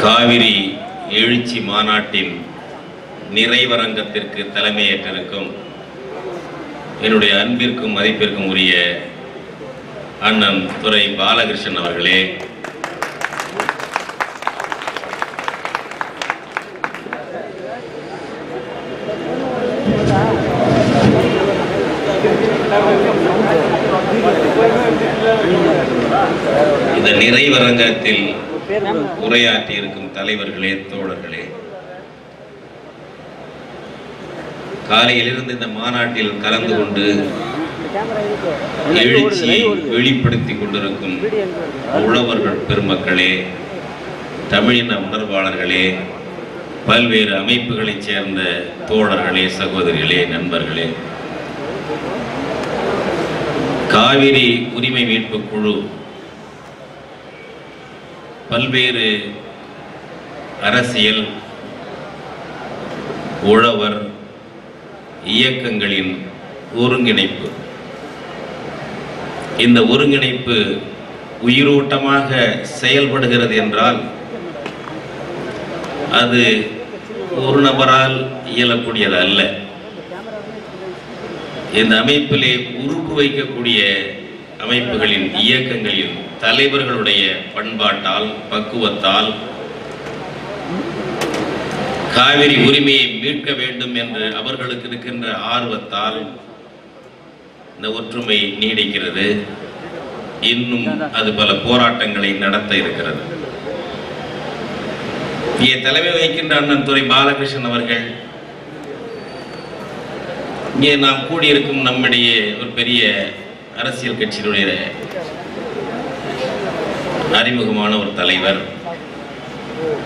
காவிரி எழுச்சி மாநாட்டின் நிறைவரங்கத்திற்கு தலைமையேற்றிருக்கும் என்னுடைய அன்பிற்கும் மதிப்பிற்கும் உரிய அண்ணன் துறை பாலகிருஷ்ணன் அவர்களே இந்த நிறைவரங்கத்தில் உரையாற்றி இருக்கும் தலைவர்களே தோழர்களே. காலையிலிருந்து இந்த மாநாட்டில் கலந்து கொண்டு எழுச்சியை வெளிப்படுத்தி கொண்டிருக்கும் உழவர்கள் பெருமக்களே தமிழின உணர்வாளர்களே பல்வேறு அமைப்புகளைச் சேர்ந்த தோழர்களே சகோதரிகளே நண்பர்களே. காவிரி உரிமை மீட்பு குழு பல்வேறு அரசியல் உழவர் இயக்கங்களின் ஒருங்கிணைப்பு. இந்த ஒருங்கிணைப்பு உயிரோட்டமாக செயல்படுகிறது என்றால் அது ஒரு நபரால் இயலக்கூடியது அல்ல இந்த அமைப்பிலே உறுப்பு வைக்கக்கூடிய அமைப்புகளின் இயக்கங்களின் தலைவர்களுடைய பண்பாட்டால் பக்குவத்தால் காவிரி உரிமையை மீட்க வேண்டும் என்று அவர்களுக்கு இருக்கின்ற ஆர்வத்தால் இந்த ஒற்றுமை நீடிக்கிறது. இன்னும் அது பல போராட்டங்களை நடத்த இருக்கிறது. இங்கே தலைமை வகிக்கின்ற அண்ணன் துறை பாலகிருஷ்ணன் அவர்கள் இங்கே நாம் கூடியிருக்கும் நம்மிடையே ஒரு பெரிய அரசியல் கட்சியினுடைய அறிமுகமான ஒரு தலைவர்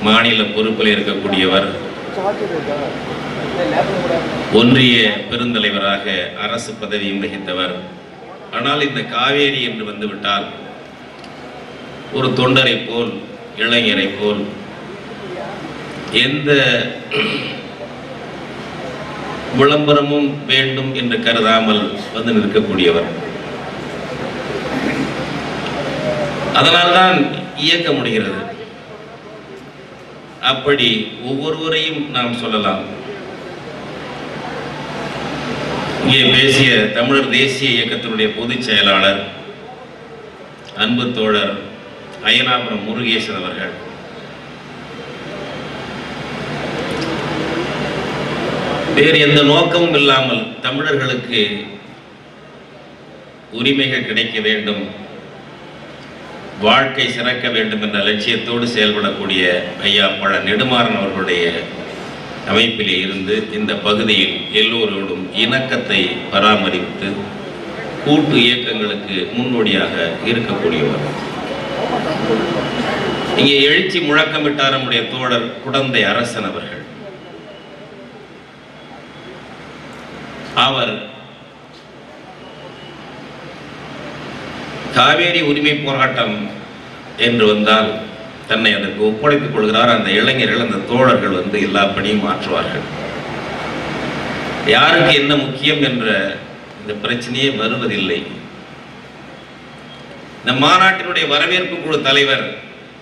மாநில பொறுப்பில் இருக்கக்கூடியவர் ஒன்றிய பெருந்தலைவராக அரசு பதவியும் வகித்தவர். ஆனால் இந்த காவேரி என்று வந்துவிட்டால் ஒரு தொண்டரை போல் இளைஞரை போல் எந்த விளம்பரமும் வேண்டும் என்று கருதாமல் வந்து நிற்கக்கூடியவர். அதனால்தான் இயக்க முடிகிறது. அப்படி ஒவ்வொருவரையும் நாம் சொல்லலாம். இங்கே பேசிய தமிழர் தேசிய இயக்கத்தினுடைய பொதுச் செயலாளர் அன்பு தோழர் அயனாபுரம் முருகேசன் அவர்கள். வேறு எந்த நோக்கமும் இல்லாமல் தமிழர்களுக்கு உரிமைகள் கிடைக்க வேண்டும். வாழ்க்கை சிறக்க வேண்டும் என்ற லட்சியத்தோடு செயல்படக்கூடிய ஐயா பழ நெடுமாறன் அவர்களுடைய அமைப்பிலே இருந்து இந்த பகுதியில் எல்லோரோடும் இணக்கத்தை பராமரித்து கூட்டு இயக்கங்களுக்கு முன்னோடியாக இருக்கக்கூடியவர். இங்கே எழுச்சி முழக்கமிட்டார் நம்முடைய தோழர் குடந்தை அரசன் அவர்கள். அவர் காவேரி உரிமை போராட்டம் என்று வந்தால் தன்னை அதற்கு ஒப்படைத்துக் கொள்கிறார். அந்த இளைஞர்கள் அந்த தோழர்கள் வந்து எல்லா பணியும் மாற்றுவார்கள். யாருக்கு என்ன முக்கியம் என்ற இந்த பிரச்சனையே வருவதில்லை. இந்த மாநாட்டினுடைய வரவேற்பு குழு தலைவர்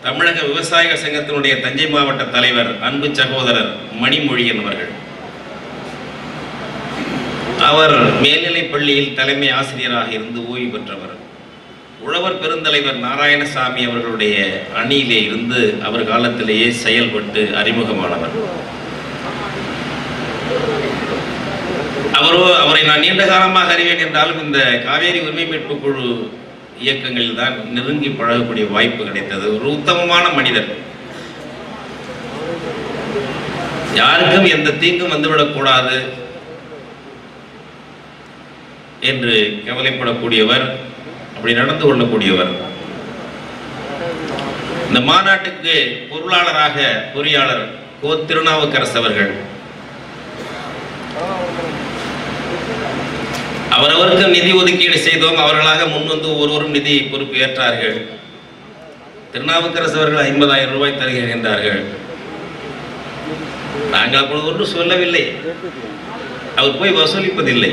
தமிழக விவசாயிகள் சங்கத்தினுடைய தஞ்சை மாவட்ட தலைவர் அன்பு சகோதரர் மணிமொழியன் அவர்கள். அவர் மேல்நிலைப் பள்ளியில் தலைமை ஆசிரியராக இருந்து ஓய்வு பெற்றவர். உழவர் பெருந்தலைவர் நாராயணசாமி அவர்களுடைய அணியிலே இருந்து அவர் காலத்திலேயே செயல்பட்டு அறிமுகமானவர். அவரோ அவரை நான் நீண்ட காலமாக அறிவேன் என்றாலும் இந்த காவேரி உரிமை மீட்பு குழு இயக்கங்களில் தான் நெருங்கி பழகக்கூடிய வாய்ப்பு கிடைத்தது. ஒரு உத்தமமான மனிதர். யாருக்கும் எந்த தீங்கும் வந்துவிடக்கூடாது என்று கவலைப்படக்கூடியவர் அப்படி நடந்து கொள்ளக்கூடியவர். இந்த மாநாட்டுக்கு பொருளாளராக பொறியாளர் கோ திருநாவுக்கரசு அவர்கள். அவரவருக்கு நிதி ஒதுக்கீடு செய்தோம். அவர்களாக முன்வந்து ஒருவரும் நிதி பொறுப்பு ஏற்றார்கள். திருநாவுக்கரசு அவர்கள் ஐம்பதாயிரம் ரூபாய் தருகிறேன் என்றார்கள். நாங்கள் அப்பொழுது ஒன்று சொல்லவில்லை. அவர் போய் வசூலிப்பதில்லை.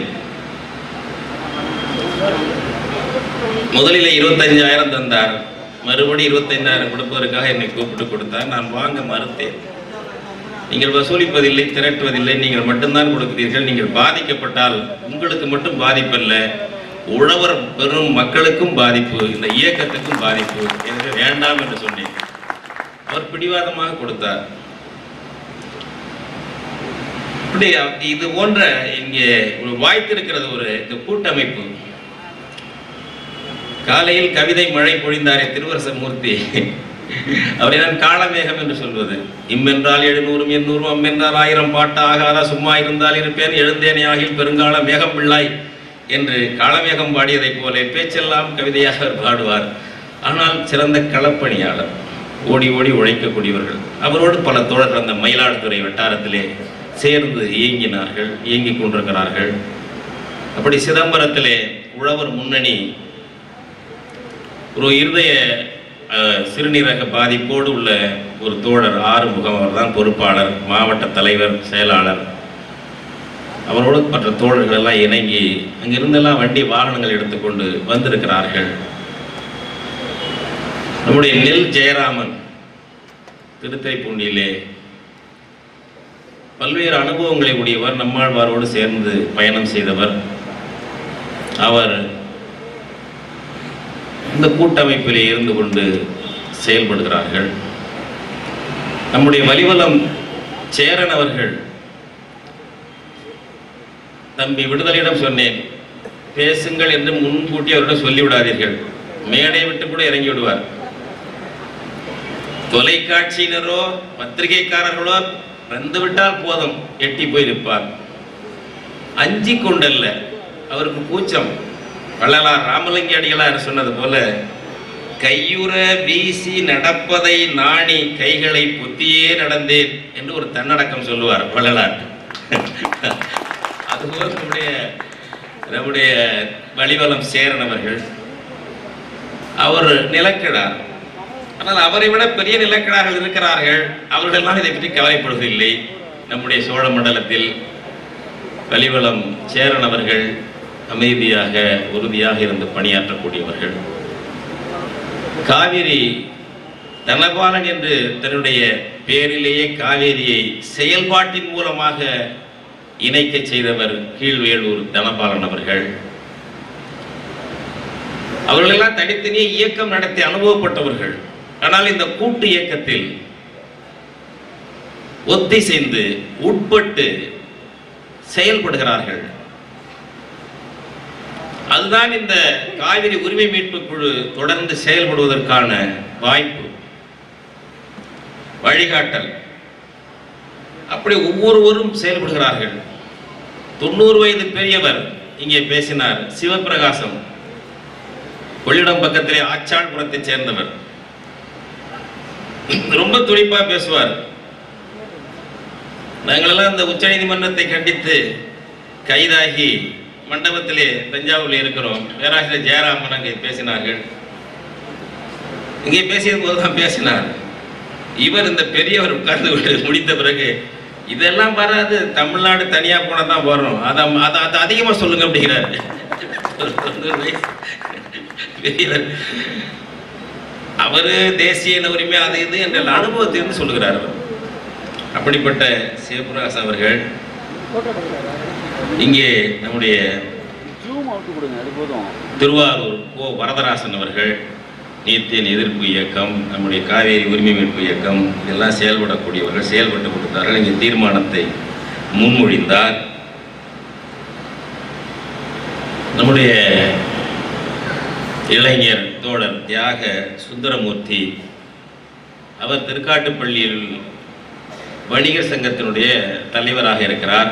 முதலில் இருபத்தஞ்சாயிரம் தந்தார். மறுபடி இருபத்தைந்தாயிரம் கொடுப்பதற்காக என்னை கூப்பிட்டு கொடுத்தார். நான் வாங்க மறுத்தேன். நீங்கள் வசூலிப்பதில்லை திரட்டுவதில்லை நீங்கள் மட்டும்தான் கொடுக்கிறீர்கள். நீங்கள் பாதிக்கப்பட்டால் உங்களுக்கு மட்டும் பாதிப்பல்ல. உழவர் பெறும் மக்களுக்கும் பாதிப்பு இந்த இயக்கத்துக்கும் பாதிப்பு. எனவே வேண்டாம் என்று சொன்னேன். அவர் பிடிவாதமாக கொடுத்தார். இப்படி இது போன்ற இங்கே வாய்த்திருக்கிறது ஒரு இந்த கூட்டமைப்பு. காலையில் கவிதை மழை பொழிந்தாரே திருவரசமூர்த்தி. அவரை நான் காலமேகம் என்று சொல்வது. இம்மென்றால் எழுநூறும் எண்ணூறும் அம்மென்றால் ஆயிரம் பாட்டு ஆகாதா சும்மா இருந்தால் இருப்பேன் எழுந்தேனே ஆகில் பெருங்கால மேகம் பிள்ளாய் என்று காலமேகம் பாடியதைப் போல பேச்செல்லாம் கவிதையாக அவர் பாடுவார். ஆனால் சிறந்த களப்பணியாளர் ஓடி ஓடி உழைக்கக்கூடியவர்கள். அவரோடு பல தோழர்கள் அந்த மயிலாடுதுறை வட்டாரத்திலே சேர்ந்து இயங்கினார்கள் இயங்கிக் கொண்டிருக்கிறார்கள். அப்படி சிதம்பரத்திலே உழவர் முன்னணி ஒரு இருதய சிறுநீரக பாதிப்போடு உள்ள ஒரு தோழர் ஆறுமுகம் அவர்தான் பொறுப்பாளர் மாவட்ட தலைவர் செயலாளர். அவரோடு மற்ற தோழர்கள் எல்லாம் இணங்கி அங்கிருந்தெல்லாம் வண்டி வாகனங்கள் எடுத்துக்கொண்டு வந்திருக்கிறார்கள். நம்முடைய நெல் ஜெயராமன் திருத்துறைப்பூண்டியிலே பல்வேறு அனுபவங்களை உடையவர் நம்மாழ்வாரோடு சேர்ந்து பயணம் செய்தவர். அவர் இந்த கூட்டமைப்பிலே இருந்து கொண்டு செயல்படுகிறார்கள். நம்முடைய வலிவலம் சேரன் அவர்கள் தம்பி விடுதலையிடம் சொன்னேன் பேசுங்கள் என்று முன்கூட்டி அவரிடம் சொல்லிவிடாதீர்கள். மேடை விட்டு கூட இறங்கி விடுவார் தொலைக்காட்சியினரோ பத்திரிகைக்காரர்களோ வந்துவிட்டால் போதும் எட்டி போய் நிற்பார் அஞ்சி கொண்டல்ல அவருக்கு கூச்சம். வள்ளலார் ராமலிங்க அடிகளார் சொன்னது போல கையுற வீசி நடப்பதை நாணி கைகளை பொத்தியே நடந்தேன் என்று ஒரு தன்னடக்கம் சொல்லுவார் வள்ளலார் அதுபோல் நம்முடைய நம்முடைய வழிவளம் சேரனவர்கள் அவர் நிலக்கிழார் ஆனால் அவரை விட பெரிய நிலக்கிழார்கள் இருக்கிறார்கள். அவர்களெல்லாம் இதை பற்றி கவலைப்படுவதில்லை. நம்முடைய சோழ மண்டலத்தில் வலிவலம் சேரன் அவர்கள் அமைதியாக உறுதியாக இருந்து பணியாற்றக்கூடியவர்கள். காவிரி தனபாலன் என்று தன்னுடைய பேரிலேயே காவேரியை செயல்பாட்டின் மூலமாக இணைக்க செய்தவர் கீழ்வேலூர் தனபாலன் அவர்கள். அவர்களெல்லாம் தனித்தனியே இயக்கம் நடத்தி அனுபவப்பட்டவர்கள். ஆனால் இந்த கூட்டு இயக்கத்தில் ஒத்திசைந்து உட்பட்டு செயல்படுகிறார்கள். அதுதான் இந்த காவிரி உரிமை மீட்பு குழு தொடர்ந்து செயல்படுவதற்கான வாய்ப்பு. வழிகாட்டல். அப்படி ஒவ்வொருவரும் செயல்படுகிறார்கள். தொண்ணூறு வயது பெரியவர் இங்கே பேசினார் சிவபிரகாசம் கொள்ளிடம் பக்கத்திலே ஆச்சாள்புரத்தைச் சேர்ந்தவர். ரொம்ப துடிப்பா பேசுவார். நாங்களெல்லாம் இந்த உச்சநீதிமன்றத்தை கண்டித்து கைதாகி மண்டபத்திலே தஞ்சாவூரில் இருக்கிறோம். பேராசிரியர் ஜெயராமன் அங்கே பேசினார்கள். இங்கே பேசியது போது தான் பேசினார். இவர் இந்த பெரியவர் உட்கார்ந்து விட்டு முடித்த பிறகு இதெல்லாம் வராது தமிழ்நாடு தனியா போனா தான் வரும். அதை அதை அதை அதிகமா சொல்லுங்க அப்படிங்கிறாரு. பெரியவர். அவரு தேசிய உரிமை அது இது என்ற அனுபவத்திலிருந்து சொல்லுகிறார் அவர். அப்படிப்பட்ட சிவபிரகாஷ் அவர்கள் இங்கே நம்முடைய திருவாரூர் கோ. வரதராசன் அவர்கள் நீத்தியன் எதிர்ப்பு இயக்கம் நம்முடைய காவேரி உரிமை மீட்பு இயக்கம் இதெல்லாம் செயல்படக்கூடியவர்கள் செயல்பட்டு கொடுத்தார்கள். இங்கே தீர்மானத்தை முன்மொழிந்தார். நம்முடைய இளைஞர் தோழர் தியாக சுந்தரமூர்த்தி அவர் திருக்காட்டுப்பள்ளியில் வணிகர் சங்கத்தினுடைய தலைவராக இருக்கிறார்.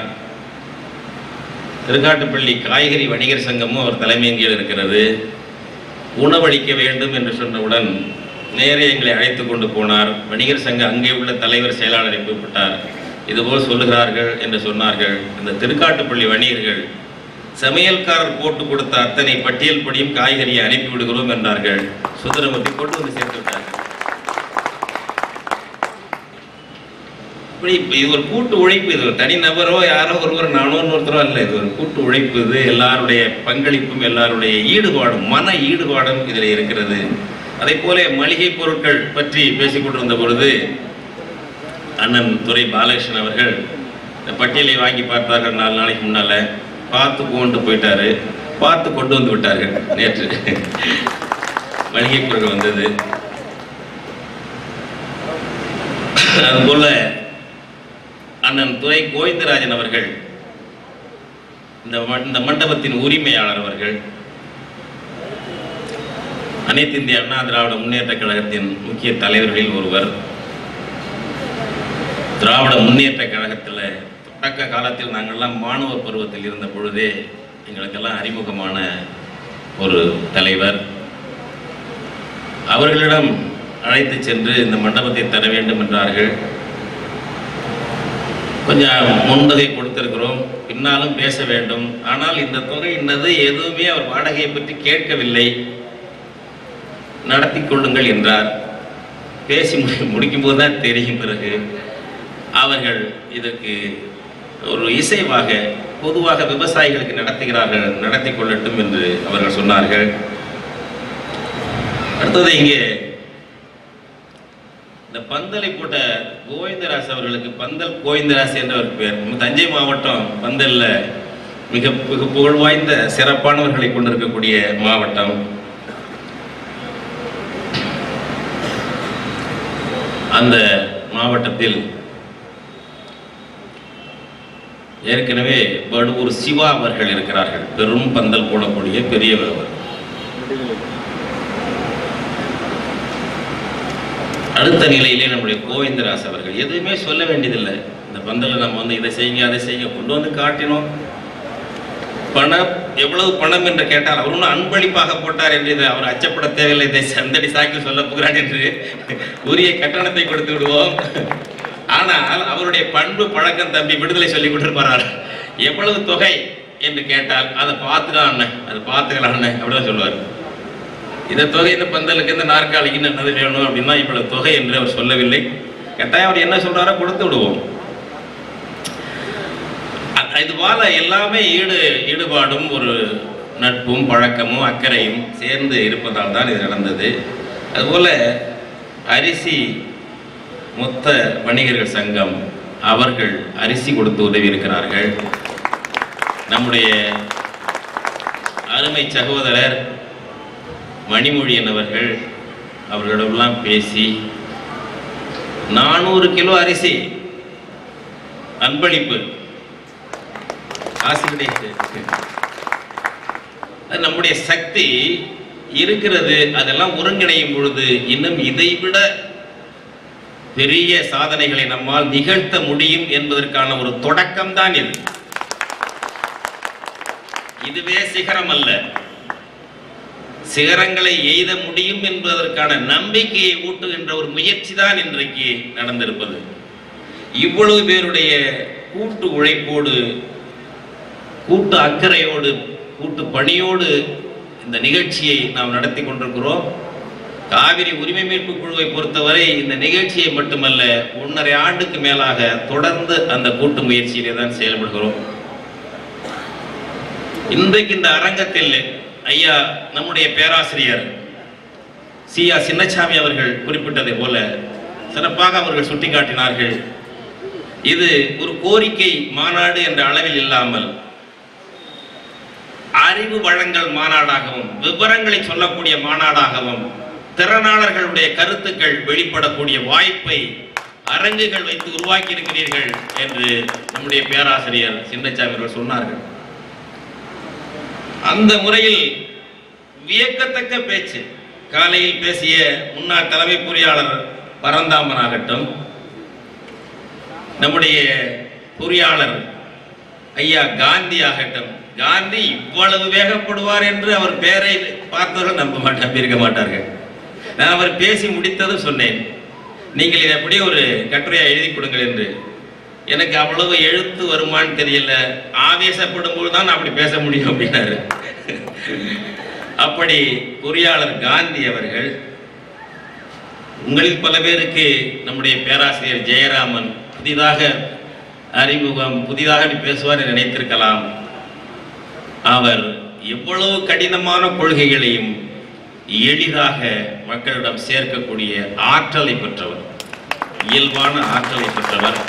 திருக்காட்டுப்பள்ளி காய்கறி வணிகர் சங்கமும் அவர் தலைமையின் கீழ் இருக்கிறது. உணவளிக்க வேண்டும் என்று சொன்னவுடன் நேரே எங்களை அழைத்து கொண்டு போனார். வணிகர் சங்க அங்கே உள்ள தலைவர் செயலாளரை கூப்பிட்டார். இதுபோல் சொல்லுகிறார்கள் என்று சொன்னார்கள். இந்த திருக்காட்டுப்பள்ளி வணிகர்கள் சமையல்காரர் போட்டு கொடுத்த அத்தனை பட்டியல் படியும் காய்கறியை அனுப்பிவிடுகிறோம் என்றார்கள். சுந்தரமூர்த்தி கொண்டு வந்து சேர்த்து விட்டார்கள் இப்படி இது ஒரு கூட்டு உழைப்பு இது ஒரு தனி நபரோ யாரோ ஒருவர் நானோ ஒருத்தரோ இல்லை இது ஒரு கூட்டு உழைப்பு இது எல்லாருடைய பங்களிப்பும் எல்லாருடைய ஈடுபாடும் மன ஈடுபாடும் இதில் இருக்கிறது. அதே போல மளிகை பொருட்கள் பற்றி பேசிக்கொண்டிருந்த பொழுது அண்ணன் துரை பாலகிருஷ்ணன் அவர்கள் இந்த பட்டியலை வாங்கி பார்த்தார்கள். நாலு நாளைக்கு முன்னால பார்த்து கொண்டு போயிட்டாரு. பார்த்து கொண்டு வந்து விட்டார்கள். நேற்று மளிகை பொருட்கள் வந்தது. அதுபோல அண்ணன் துரை கோவிந்தராஜன் அவர்கள் இந்த ம- இந்த மண்டபத்தின் உரிமையாளர் அவர்கள் அனைத்து இந்திய அண்ணா திராவிட முன்னேற்ற கழகத்தின் முக்கிய தலைவர்களில் ஒருவர். திராவிட முன்னேற்ற கழகத்தில் தொடக்க காலத்தில் நாங்கள்லாம் மாணவ பருவத்தில் இருந்த பொழுதே எங்களுக்கெல்லாம் அறிமுகமான ஒரு தலைவர். அவர்களிடம் அழைத்து சென்று இந்த மண்டபத்தை தர வேண்டும் என்றார்கள். கொஞ்சம் முன்பதை கொடுத்திருக்கிறோம். பின்னாலும் பேச வேண்டும். ஆனால் இந்த தொகை இன்னது எதுவுமே அவர் வாடகையை பற்றி கேட்கவில்லை. நடத்தி கொள்ளுங்கள் என்றார். பேசி முடி முடிக்கும் போது தான் தெரியும் பிறகு. அவர்கள் இதற்கு ஒரு இசைவாக பொதுவாக விவசாயிகளுக்கு நடத்துகிறார்கள் நடத்தி கொள்ளட்டும் என்று அவர்கள் சொன்னார்கள். அடுத்தது இங்கே இந்த பந்தலை போட்ட கோவிந்தராஸ் அவர்களுக்கு பந்தல் கோவிந்தராஸ் என்ற ஒரு பேர் தஞ்சை மாவட்டம் பந்தல்ல மிக மிக புகழ் வாய்ந்த சிறப்பானவர்களை கொண்டிருக்கக்கூடிய மாவட்டம். அந்த மாவட்டத்தில் ஏற்கனவே படுவூர் சிவா அவர்கள் இருக்கிறார்கள். பெரும் பந்தல் போடக்கூடிய பெரியவர் அவர். அடுத்த நிலையிலே நம்முடைய கோவிந்தராஸ் அவர்கள் எதுவுமே சொல்ல வேண்டியதில்லை. இந்த பந்தல்ல நம்ம வந்து இதை செய்யுங்க அதை செய்யுங்க கொண்டு வந்து காட்டினோம். பணம் எவ்வளவு பணம் என்று கேட்டால் அவர் ஒன்றும் அன்பளிப்பாக போட்டார் என்று இதை அவர் அச்சப்பட தேவையில்லை. இதை சந்தடி சாக்கில் சொல்ல போகிறார் என்று உரிய கட்டணத்தை கொடுத்து விடுவோம். ஆனால் அவருடைய பண்பு பழக்கம் தம்பி விடுதலை சொல்லி கொண்டிருப்பார் எவ்வளவு தொகை என்று கேட்டால் அதை பார்த்துக்கலாம் அண்ணன் அதை பார்த்துக்கலாம் அண்ணன் அப்படிதான் சொல்லுவார். இந்த தொகை இந்த பந்தலுக்கு இந்த நாற்காலிக்கு என்னது வேணும் அப்படின்னா இவ்வளவு தொகை என்று அவர் சொல்லவில்லை. கட்டாயம் அவர் என்ன சொல்றாரோ கொடுத்து விடுவோம். இது போல எல்லாமே ஈடு ஈடுபாடும் ஒரு நட்பும் பழக்கமும் அக்கறையும் சேர்ந்து இருப்பதால் தான் இது நடந்தது. அதுபோல அரிசி மொத்த வணிகர்கள் சங்கம் அவர்கள் அரிசி கொடுத்து உதவி இருக்கிறார்கள் நம்முடைய அருமை சகோதரர் மணிமொழியன் அவர்கள் அவர்களிடமெல்லாம் பேசி நானூறு கிலோ அரிசி அன்பளிப்பு ஆசிரியர் நம்முடைய சக்தி இருக்கிறது அதெல்லாம் ஒருங்கிணையும் பொழுது இன்னும் இதைவிட பெரிய சாதனைகளை நம்மால் நிகழ்த்த முடியும் என்பதற்கான ஒரு தொடக்கம் தான் இது. இதுவே சிகரம் அல்ல சிகரங்களை எய்த முடியும் என்பதற்கான நம்பிக்கையை ஊட்டுகின்ற ஒரு முயற்சி தான் இன்றைக்கு நடந்திருப்பது. இவ்வளவு பேருடைய கூட்டு உழைப்போடு கூட்டு அக்கறையோடு கூட்டு பணியோடு இந்த நிகழ்ச்சியை நாம் நடத்தி கொண்டிருக்கிறோம். காவிரி உரிமை மீட்பு குழுவை பொறுத்தவரை இந்த நிகழ்ச்சியை மட்டுமல்ல ஒன்றரை ஆண்டுக்கு மேலாக தொடர்ந்து அந்த கூட்டு முயற்சியிலே தான் செயல்படுகிறோம். இன்றைக்கு இந்த அரங்கத்தில் ஐயா நம்முடைய பேராசிரியர் சி. ஆர். சின்னசாமி அவர்கள் குறிப்பிட்டதை போல சிறப்பாக அவர்கள் சுட்டிக்காட்டினார்கள். இது ஒரு கோரிக்கை மாநாடு என்ற அளவில் இல்லாமல் அறிவு வழங்கல் மாநாடாகவும் விவரங்களை சொல்லக்கூடிய மாநாடாகவும் திறனாளர்களுடைய கருத்துக்கள் வெளிப்படக்கூடிய வாய்ப்பை அரங்குகள் வைத்து உருவாக்கி இருக்கிறீர்கள் என்று நம்முடைய பேராசிரியர் சின்னச்சாமி அவர்கள் சொன்னார்கள். அந்த முறையில் வியக்கத்தக்க பேச்சு. காலையில் பேசிய முன்னாள் தலைமை பொறியாளர் பரந்தாமன் ஆகட்டும் நம்முடைய பொறியாளர் ஐயா காந்தி ஆகட்டும். காந்தி இவ்வளவு வேகப்படுவார் என்று அவர் பேரை பார்த்தவர்கள் நம்ப மாட்டார் நம்பியிருக்க மாட்டார்கள். நான் அவர் பேசி முடித்ததும் சொன்னேன். நீங்கள் இதை அப்படியே ஒரு கட்டுரையா எழுதி கொடுங்கள் என்று. எனக்கு அவ்வளவு எழுத்து வருமான்னு தெரியல. ஆவேசப்படும் போது தான் அப்படி பேச முடியும் அப்படின்னாரு. அப்படி பொறியாளர் காந்தி அவர்கள் உங்களில் பல பேருக்கு நம்முடைய பேராசிரியர் ஜெயராமன் புதிதாக அறிமுகம் புதிதாக பேசுவார் என்று நினைத்திருக்கலாம். அவர் எவ்வளவு கடினமான கொள்கைகளையும் எளிதாக மக்களிடம் சேர்க்கக்கூடிய ஆற்றலை பெற்றவர் இயல்பான ஆற்றலை பெற்றவர்.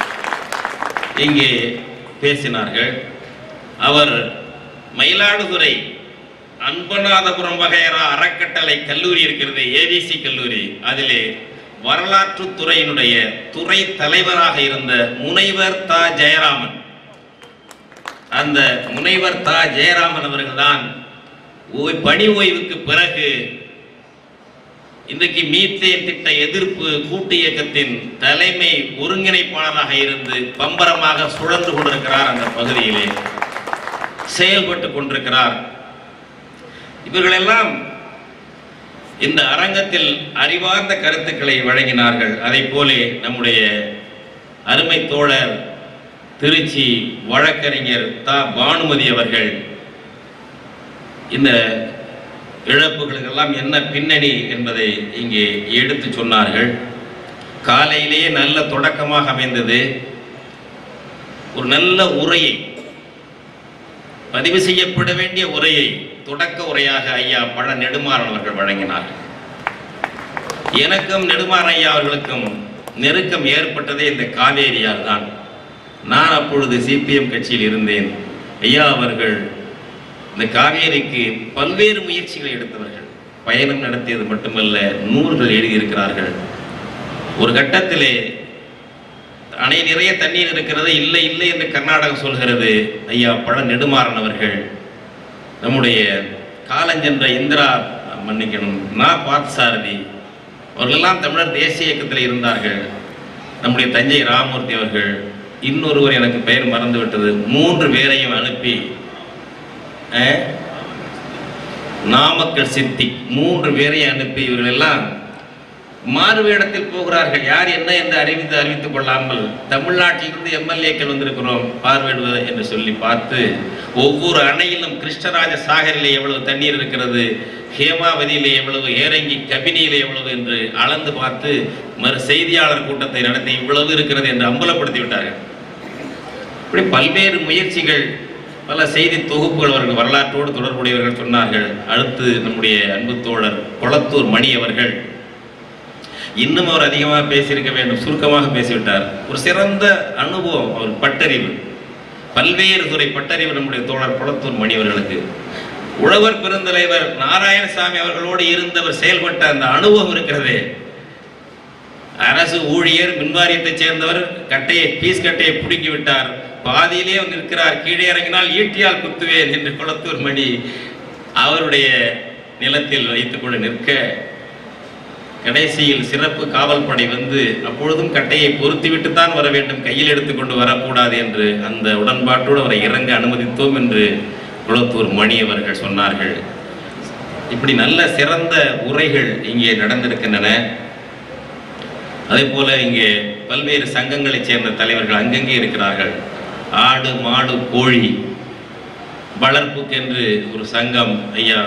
இங்கே பேசினார்கள். அவர் மயிலாடுதுறை அன்பநாதபுரம் வகையரா அறக்கட்டளை கல்லூரி இருக்கிறது ஏவிசி கல்லூரி. அதிலே வரலாற்று துறையினுடைய துறை தலைவராக இருந்த முனைவர் தா. ஜெயராமன். அந்த முனைவர் தா. ஜெயராமன் அவர்கள்தான் ஓய் பணி ஓய்வுக்கு பிறகு இன்றைக்கு மீத்தேன் திட்ட எதிர்ப்பு கூட்டு இயக்கத்தின் தலைமை ஒருங்கிணைப்பாளராக இருந்து பம்பரமாக சுழன்று கொண்டிருக்கிறார் அந்த பகுதியிலே. செயல்பட்டு கொண்டிருக்கிறார். இவர்களெல்லாம் இந்த அரங்கத்தில் அறிவார்ந்த கருத்துக்களை வழங்கினார்கள். அதை போலே நம்முடைய அருமை தோழர் திருச்சி வழக்கறிஞர் தா. பானுமதி அவர்கள் இந்த இழப்புகளுக்கெல்லாம் என்ன பின்னணி என்பதை இங்கே எடுத்து சொன்னார்கள். காலையிலேயே நல்ல தொடக்கமாக அமைந்தது. ஒரு நல்ல உரையை பதிவு செய்யப்பட வேண்டிய உரையை தொடக்க உரையாக ஐயா பழ நெடுமாறன் அவர்கள் வழங்கினார் எனக்கும் நெடுமாறன் ஐயா அவர்களுக்கும் நெருக்கம் ஏற்பட்டதே இந்த காவேரியால் தான். நான் அப்பொழுது சிபிஎம் கட்சியில் இருந்தேன். ஐயா அவர்கள் இந்த காவேரிக்கு பல்வேறு முயற்சிகளை எடுத்தவர்கள். பயணம் நடத்தியது மட்டுமல்ல நூல்கள் எழுதியிருக்கிறார்கள். ஒரு கட்டத்திலே அணை நிறைய தண்ணீர் இருக்கிறது இல்லை இல்லை என்று கர்நாடகம் சொல்கிறது ஐயா பழ நெடுமாறன் அவர்கள். நம்முடைய காலஞ்சென்ற இந்திரா மன்னிக்கணும் நா பார்த்தசாரதி அவர்களெல்லாம் தமிழர் தேசிய இயக்கத்தில் இருந்தார்கள். நம்முடைய தஞ்சை ராமூர்த்தி அவர்கள். இன்னொருவர் எனக்கு பெயர் மறந்துவிட்டது. மூன்று பேரையும் அனுப்பி நாமக்கல் சித்தி. மூன்று பேரையும் அனுப்பி இவர்கள் எல்லாம் மாறு வேடத்தில் போகிறார்கள். யார் என்ன என்று அறிவித்து அறிவித்துக் கொள்ளாமல் தமிழ்நாட்டிலிருந்து எம்எல்ஏக்கள் வந்திருக்கிறோம். பார்வையிடுவது என்று சொல்லி பார்த்து ஒவ்வொரு அணையிலும் கிருஷ்ணராஜ சாகரிலே எவ்வளவு தண்ணீர் இருக்கிறது? ஹேமாவதியிலே எவ்வளவு? ஏரங்கி கபினியிலே எவ்வளவு? என்று அளந்து பார்த்து மறு செய்தியாளர் கூட்டத்தை நடத்தி இவ்வளவு இருக்கிறது என்று அம்பலப்படுத்தி விட்டார்கள் இப்படி பல்வேறு முயற்சிகள் பல செய்தி தொகுப்புகள் அவர்கள் வரலாற்றோடு தொடர்புடையவர்கள் சொன்னார்கள். அடுத்து நம்முடைய அன்பு தோழர் கொளத்தூர் மணி அவர்கள். இன்னும் அவர் அதிகமாக பேசியிருக்க வேண்டும். சுருக்கமாக பேசிவிட்டார். ஒரு சிறந்த அனுபவம் அவர் பட்டறிவு. பல்வேறு துறை பட்டறிவு நம்முடைய தோழர் குளத்தூர் மணி அவர்களுக்கு. உழவர் பெருந்தலைவர் நாராயணசாமி அவர்களோடு இருந்தவர் செயல்பட்ட அந்த அனுபவம் இருக்கிறதே. அரசு ஊழியர் மின்வாரியத்தைச் சேர்ந்தவர் கட்டையை பீஸ் கட்டையை பிடுங்கி விட்டார். பாதியிலே வந்து இருக்கிறார் கீழே இறங்கினால் ஈட்டியால் குத்துவேன் என்று குளத்தூர் மணி அவருடைய நிலத்தில் வைத்துக்கொண்டு நிற்க கடைசியில் சிறப்பு காவல்படை வந்து அப்பொழுதும் கட்டையை பொருத்திவிட்டு தான் வர வேண்டும். கையில் எடுத்துக்கொண்டு வரக்கூடாது என்று அந்த உடன்பாட்டோடு அவரை இறங்க அனுமதித்தோம் என்று குளத்தூர் மணி அவர்கள் சொன்னார்கள். இப்படி நல்ல சிறந்த உரைகள் இங்கே நடந்திருக்கின்றன. அதே போல இங்கே பல்வேறு சங்கங்களைச் சேர்ந்த தலைவர்கள் அங்கங்கே இருக்கிறார்கள். ஆடு மாடு கோழி வளர்ப்புக்கென்று ஒரு சங்கம் ஐயா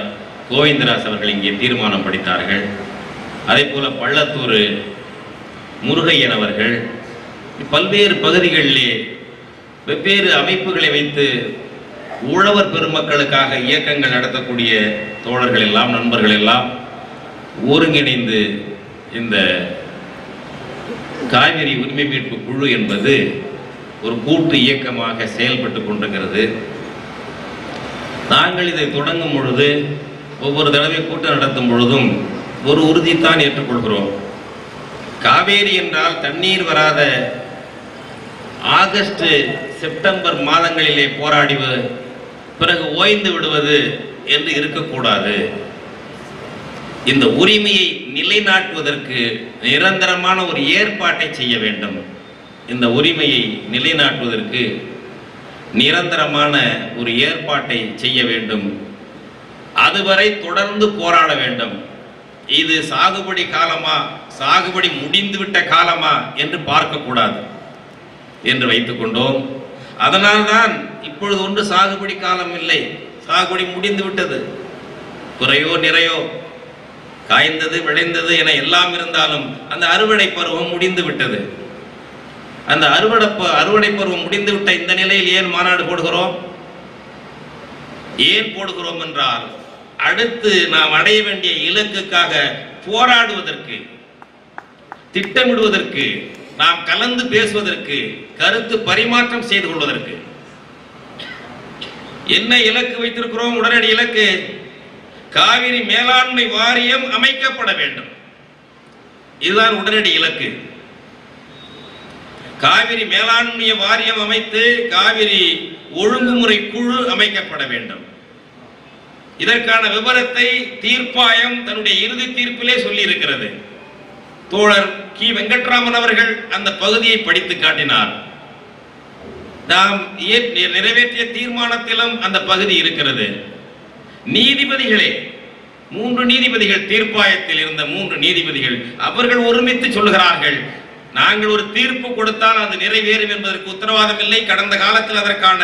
கோவிந்தராஸ் அவர்கள் இங்கே தீர்மானம் படித்தார்கள். அதே போல பள்ளத்தூர் முருகையன் அவர்கள் பல்வேறு பகுதிகளிலே வெவ்வேறு அமைப்புகளை வைத்து உழவர் பெருமக்களுக்காக இயக்கங்கள் நடத்தக்கூடிய தோழர்கள் எல்லாம் நண்பர்கள் எல்லாம் ஒருங்கிணைந்து இந்த காவிரி உரிமை மீட்பு குழு என்பது ஒரு கூட்டு இயக்கமாக செயல்பட்டு கொண்டிருக்கிறது. நாங்கள் இதை தொடங்கும் பொழுது ஒவ்வொரு தடவை கூட்டம் நடத்தும் பொழுதும் ஒரு உறுதித்தான் ஏற்றுக்கொள்கிறோம். காவேரி என்றால் தண்ணீர் வராத ஆகஸ்ட் செப்டம்பர் மாதங்களிலே போராடி பிறகு ஓய்ந்து விடுவது என்று இருக்கக்கூடாது. இந்த உரிமையை நிலைநாட்டுவதற்கு நிரந்தரமான ஒரு ஏற்பாட்டை செய்ய வேண்டும். இந்த உரிமையை நிலைநாட்டுவதற்கு நிரந்தரமான ஒரு ஏற்பாட்டை செய்ய வேண்டும். அதுவரை தொடர்ந்து போராட வேண்டும். இது சாகுபடி காலமா சாகுபடி முடிந்துவிட்ட காலமா என்று பார்க்கக்கூடாது என்று வைத்துக் கொண்டோம். அதனால்தான் இப்பொழுது ஒன்று சாகுபடி காலம் இல்லை சாகுபடி முடிந்து விட்டது. குறையோ நிறையோ காய்ந்தது விளைந்தது என எல்லாம் இருந்தாலும் அந்த அறுவடை பருவம் முடிந்து விட்டது. அந்த அறுவடை அறுவடை பருவம் முடிந்துவிட்ட இந்த நிலையில் ஏன் மாநாடு போடுகிறோம்? ஏன் போடுகிறோம் என்றால் அடுத்து நாம் அடைய வேண்டிய இலக்குக்காக போராடுவதற்கு திட்டமிடுவதற்கு நாம் கலந்து பேசுவதற்கு கருத்து பரிமாற்றம் செய்து கொள்வதற்கு. என்ன இலக்கு வைத்திருக்கிறோம்? உடனடி இலக்கு காவிரி மேலாண்மை வாரியம் அமைக்கப்பட வேண்டும். இதுதான் உடனடி இலக்கு. காவிரி மேலாண்மைய வாரியம் அமைத்து காவிரி ஒழுங்குமுறை குழு அமைக்கப்பட வேண்டும். இதற்கான விவரத்தை தீர்ப்பாயம் தன்னுடைய இறுதி தீர்ப்பிலே சொல்லி இருக்கிறது தோழர் கி. வெங்கட்ராமன் அவர்கள் அந்த பகுதியை படித்து காட்டினார். நாம் நிறைவேற்றிய தீர்மானத்திலும் அந்த பகுதி இருக்கிறது. நீதிபதிகளே மூன்று நீதிபதிகள் தீர்ப்பாயத்தில் இருந்த மூன்று நீதிபதிகள் அவர்கள் ஒருமித்து சொல்லுகிறார்கள். நாங்கள் ஒரு தீர்ப்பு கொடுத்தால் அது நிறைவேறும் என்பதற்கு உத்தரவாதம் இல்லை கடந்த காலத்தில் அதற்கான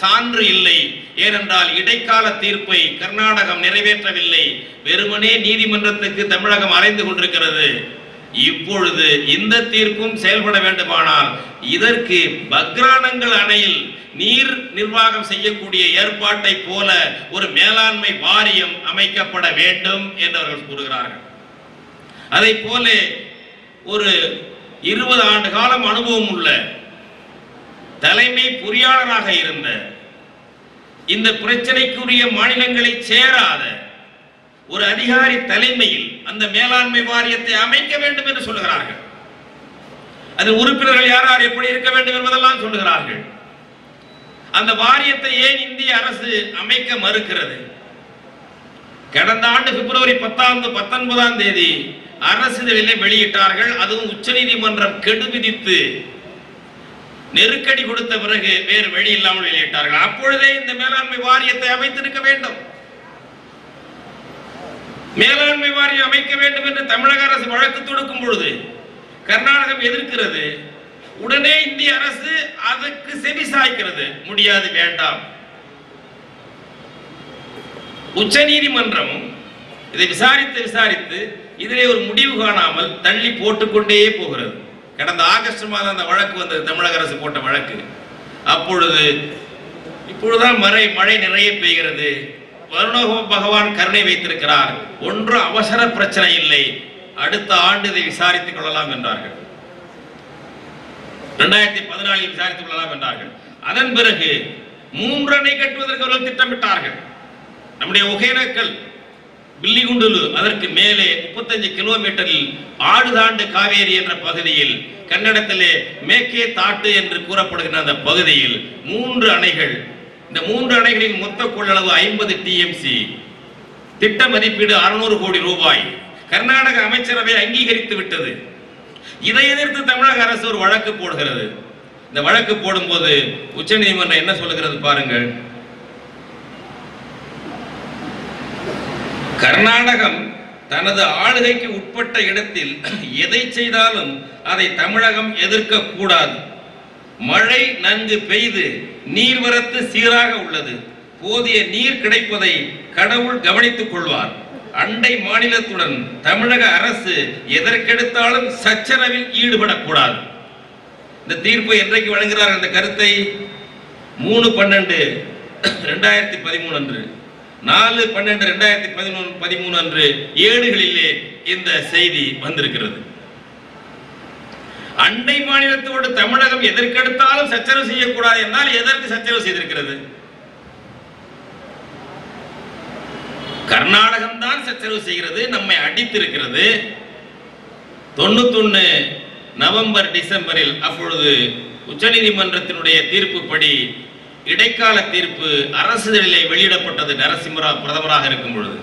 சான்று இல்லை. ஏனென்றால் இடைக்கால தீர்ப்பை கர்நாடகம் நிறைவேற்றவில்லை. வெறுமனே நீதிமன்றத்துக்கு தமிழகம் அலைந்து கொண்டிருக்கிறது. இப்பொழுது இந்த தீர்ப்பும் செயல்பட வேண்டுமானால் இதற்கு பக்ரானங்கள் அணையில் நீர் நிர்வாகம் செய்யக்கூடிய ஏற்பாட்டை போல ஒரு மேலாண்மை வாரியம் அமைக்கப்பட வேண்டும் என்று அவர்கள் கூறுகிறார்கள். அதை போல ஒரு இருபது ஆண்டு காலம் அனுபவம் உள்ள தலைமை பொறியாளராக இருந்த இந்த பிரச்சனைக்குரிய மாநிலங்களை சேராத ஒரு அதிகாரி தலைமையில் அந்த மேலாண்மை வாரியத்தை அமைக்க வேண்டும் என்று சொல்லுகிறார்கள். அதில் உறுப்பினர்கள் யார் யார் எப்படி இருக்க வேண்டும் என்பதெல்லாம் சொல்லுகிறார்கள். அந்த வாரியத்தை ஏன் இந்திய அரசு அமைக்க மறுக்கிறது? கடந்த ஆண்டு பிப்ரவரி பத்தாம் பத்தொன்பதாம் தேதி அரசிதழிலே வெளியிட்டார்கள். அதுவும் உச்சநீதிமன்றம் கெடு விதித்து நெருக்கடி கொடுத்த பிறகு வேறு வழி இல்லாமல் வெளியிட்டார்கள். அப்பொழுதே இந்த மேலாண்மை வாரியத்தை அமைத்திருக்க வேண்டும். மேலாண்மை வாரியம் அமைக்க வேண்டும் என்று தமிழக அரசு வழக்கு தொடுக்கும் பொழுது கர்நாடகம் எதிர்க்கிறது. உடனே இந்திய அரசு அதற்கு செவி சாய்க்கிறது. முடியாது வேண்டாம். உச்ச நீதிமன்றம் இதை விசாரித்து விசாரித்து இதிலே ஒரு முடிவு காணாமல் தள்ளி போட்டுக்கொண்டே போகிறது. கடந்த ஆகஸ்ட் மாதம் அந்த வழக்கு வந்தது தமிழக அரசு போட்ட வழக்கு. அப்பொழுது இப்பொழுதுதான் மழை மழை நிறைய பெய்கிறது. வருணோக பகவான் கருணை வைத்திருக்கிறார். ஒன்றும் அவசர பிரச்சனை இல்லை. அடுத்த ஆண்டு இதை விசாரித்துக் கொள்ளலாம் என்றார்கள். இரண்டாயிரத்தி பதினாலில் விசாரித்துக் கொள்ளலாம் என்றார்கள். அதன் பிறகு மூன்றனை கட்டுவதற்கு அவர்கள் திட்டமிட்டார்கள். நம்முடைய ஒகேனக்கல் பில்லிகுண்டுலு அதற்கு மேலே முப்பத்தஞ்சு கிலோமீட்டரில் ஆடுதாண்டு காவேரி என்ற பகுதியில் கன்னடத்திலே மேக்கே தாட்டு என்று கூறப்படுகின்ற அந்த பகுதியில் மூன்று அணைகள். இந்த மூன்று அணைகளின் மொத்த கொள்ளளவு ஐம்பது டிஎம்சி திட்ட மதிப்பீடு அறுநூறு கோடி ரூபாய். கர்நாடக அமைச்சரவை அங்கீகரித்து விட்டது. இதை எதிர்த்து தமிழக அரசு ஒரு வழக்கு போடுகிறது. இந்த வழக்கு போடும்போது உச்சநீதிமன்றம் என்ன சொல்லுகிறது பாருங்கள். கர்நாடகம் தனது ஆளுகைக்கு உட்பட்ட இடத்தில் எதை செய்தாலும் அதை தமிழகம் எதிர்க்க கூடாது. மழை நன்கு பெய்து நீர்வரத்து சீராக உள்ளது. போதிய நீர் கிடைப்பதை கடவுள் கவனித்துக் கொள்வார். அண்டை மாநிலத்துடன் தமிழக அரசு எதற்கெடுத்தாலும் சச்சரவில் ஈடுபடக்கூடாது. இந்த தீர்ப்பு என்றைக்கு வழங்குகிறார் அந்த கருத்தை மூணு பன்னெண்டு ரெண்டாயிரத்தி பதிமூணு அன்று நாலு பன்னெண்டு ரெண்டாயிரத்தி பதிமூணு பதிமூணு அன்று ஏடுகளிலே இந்த செய்தி வந்திருக்கிறது. அண்டை மாநிலத்தோடு தமிழகம் எதற்கெடுத்தாலும் சச்சரவு செய்யக்கூடாது என்றால் எதற்கு சச்சரவு செய்திருக்கிறது? கர்நாடகம் தான் சச்சரவு செய்கிறது நம்மை அடித்திருக்கிறது. தொண்ணூத்தொன்னு நவம்பர் டிசம்பரில் அப்பொழுது உச்சநீதிமன்றத்தினுடைய தீர்ப்புப்படி இடைக்கால தீர்ப்பு அரசிதழிலே வெளியிடப்பட்டது நரசிம்மரா பிரதமராக இருக்கும் பொழுது.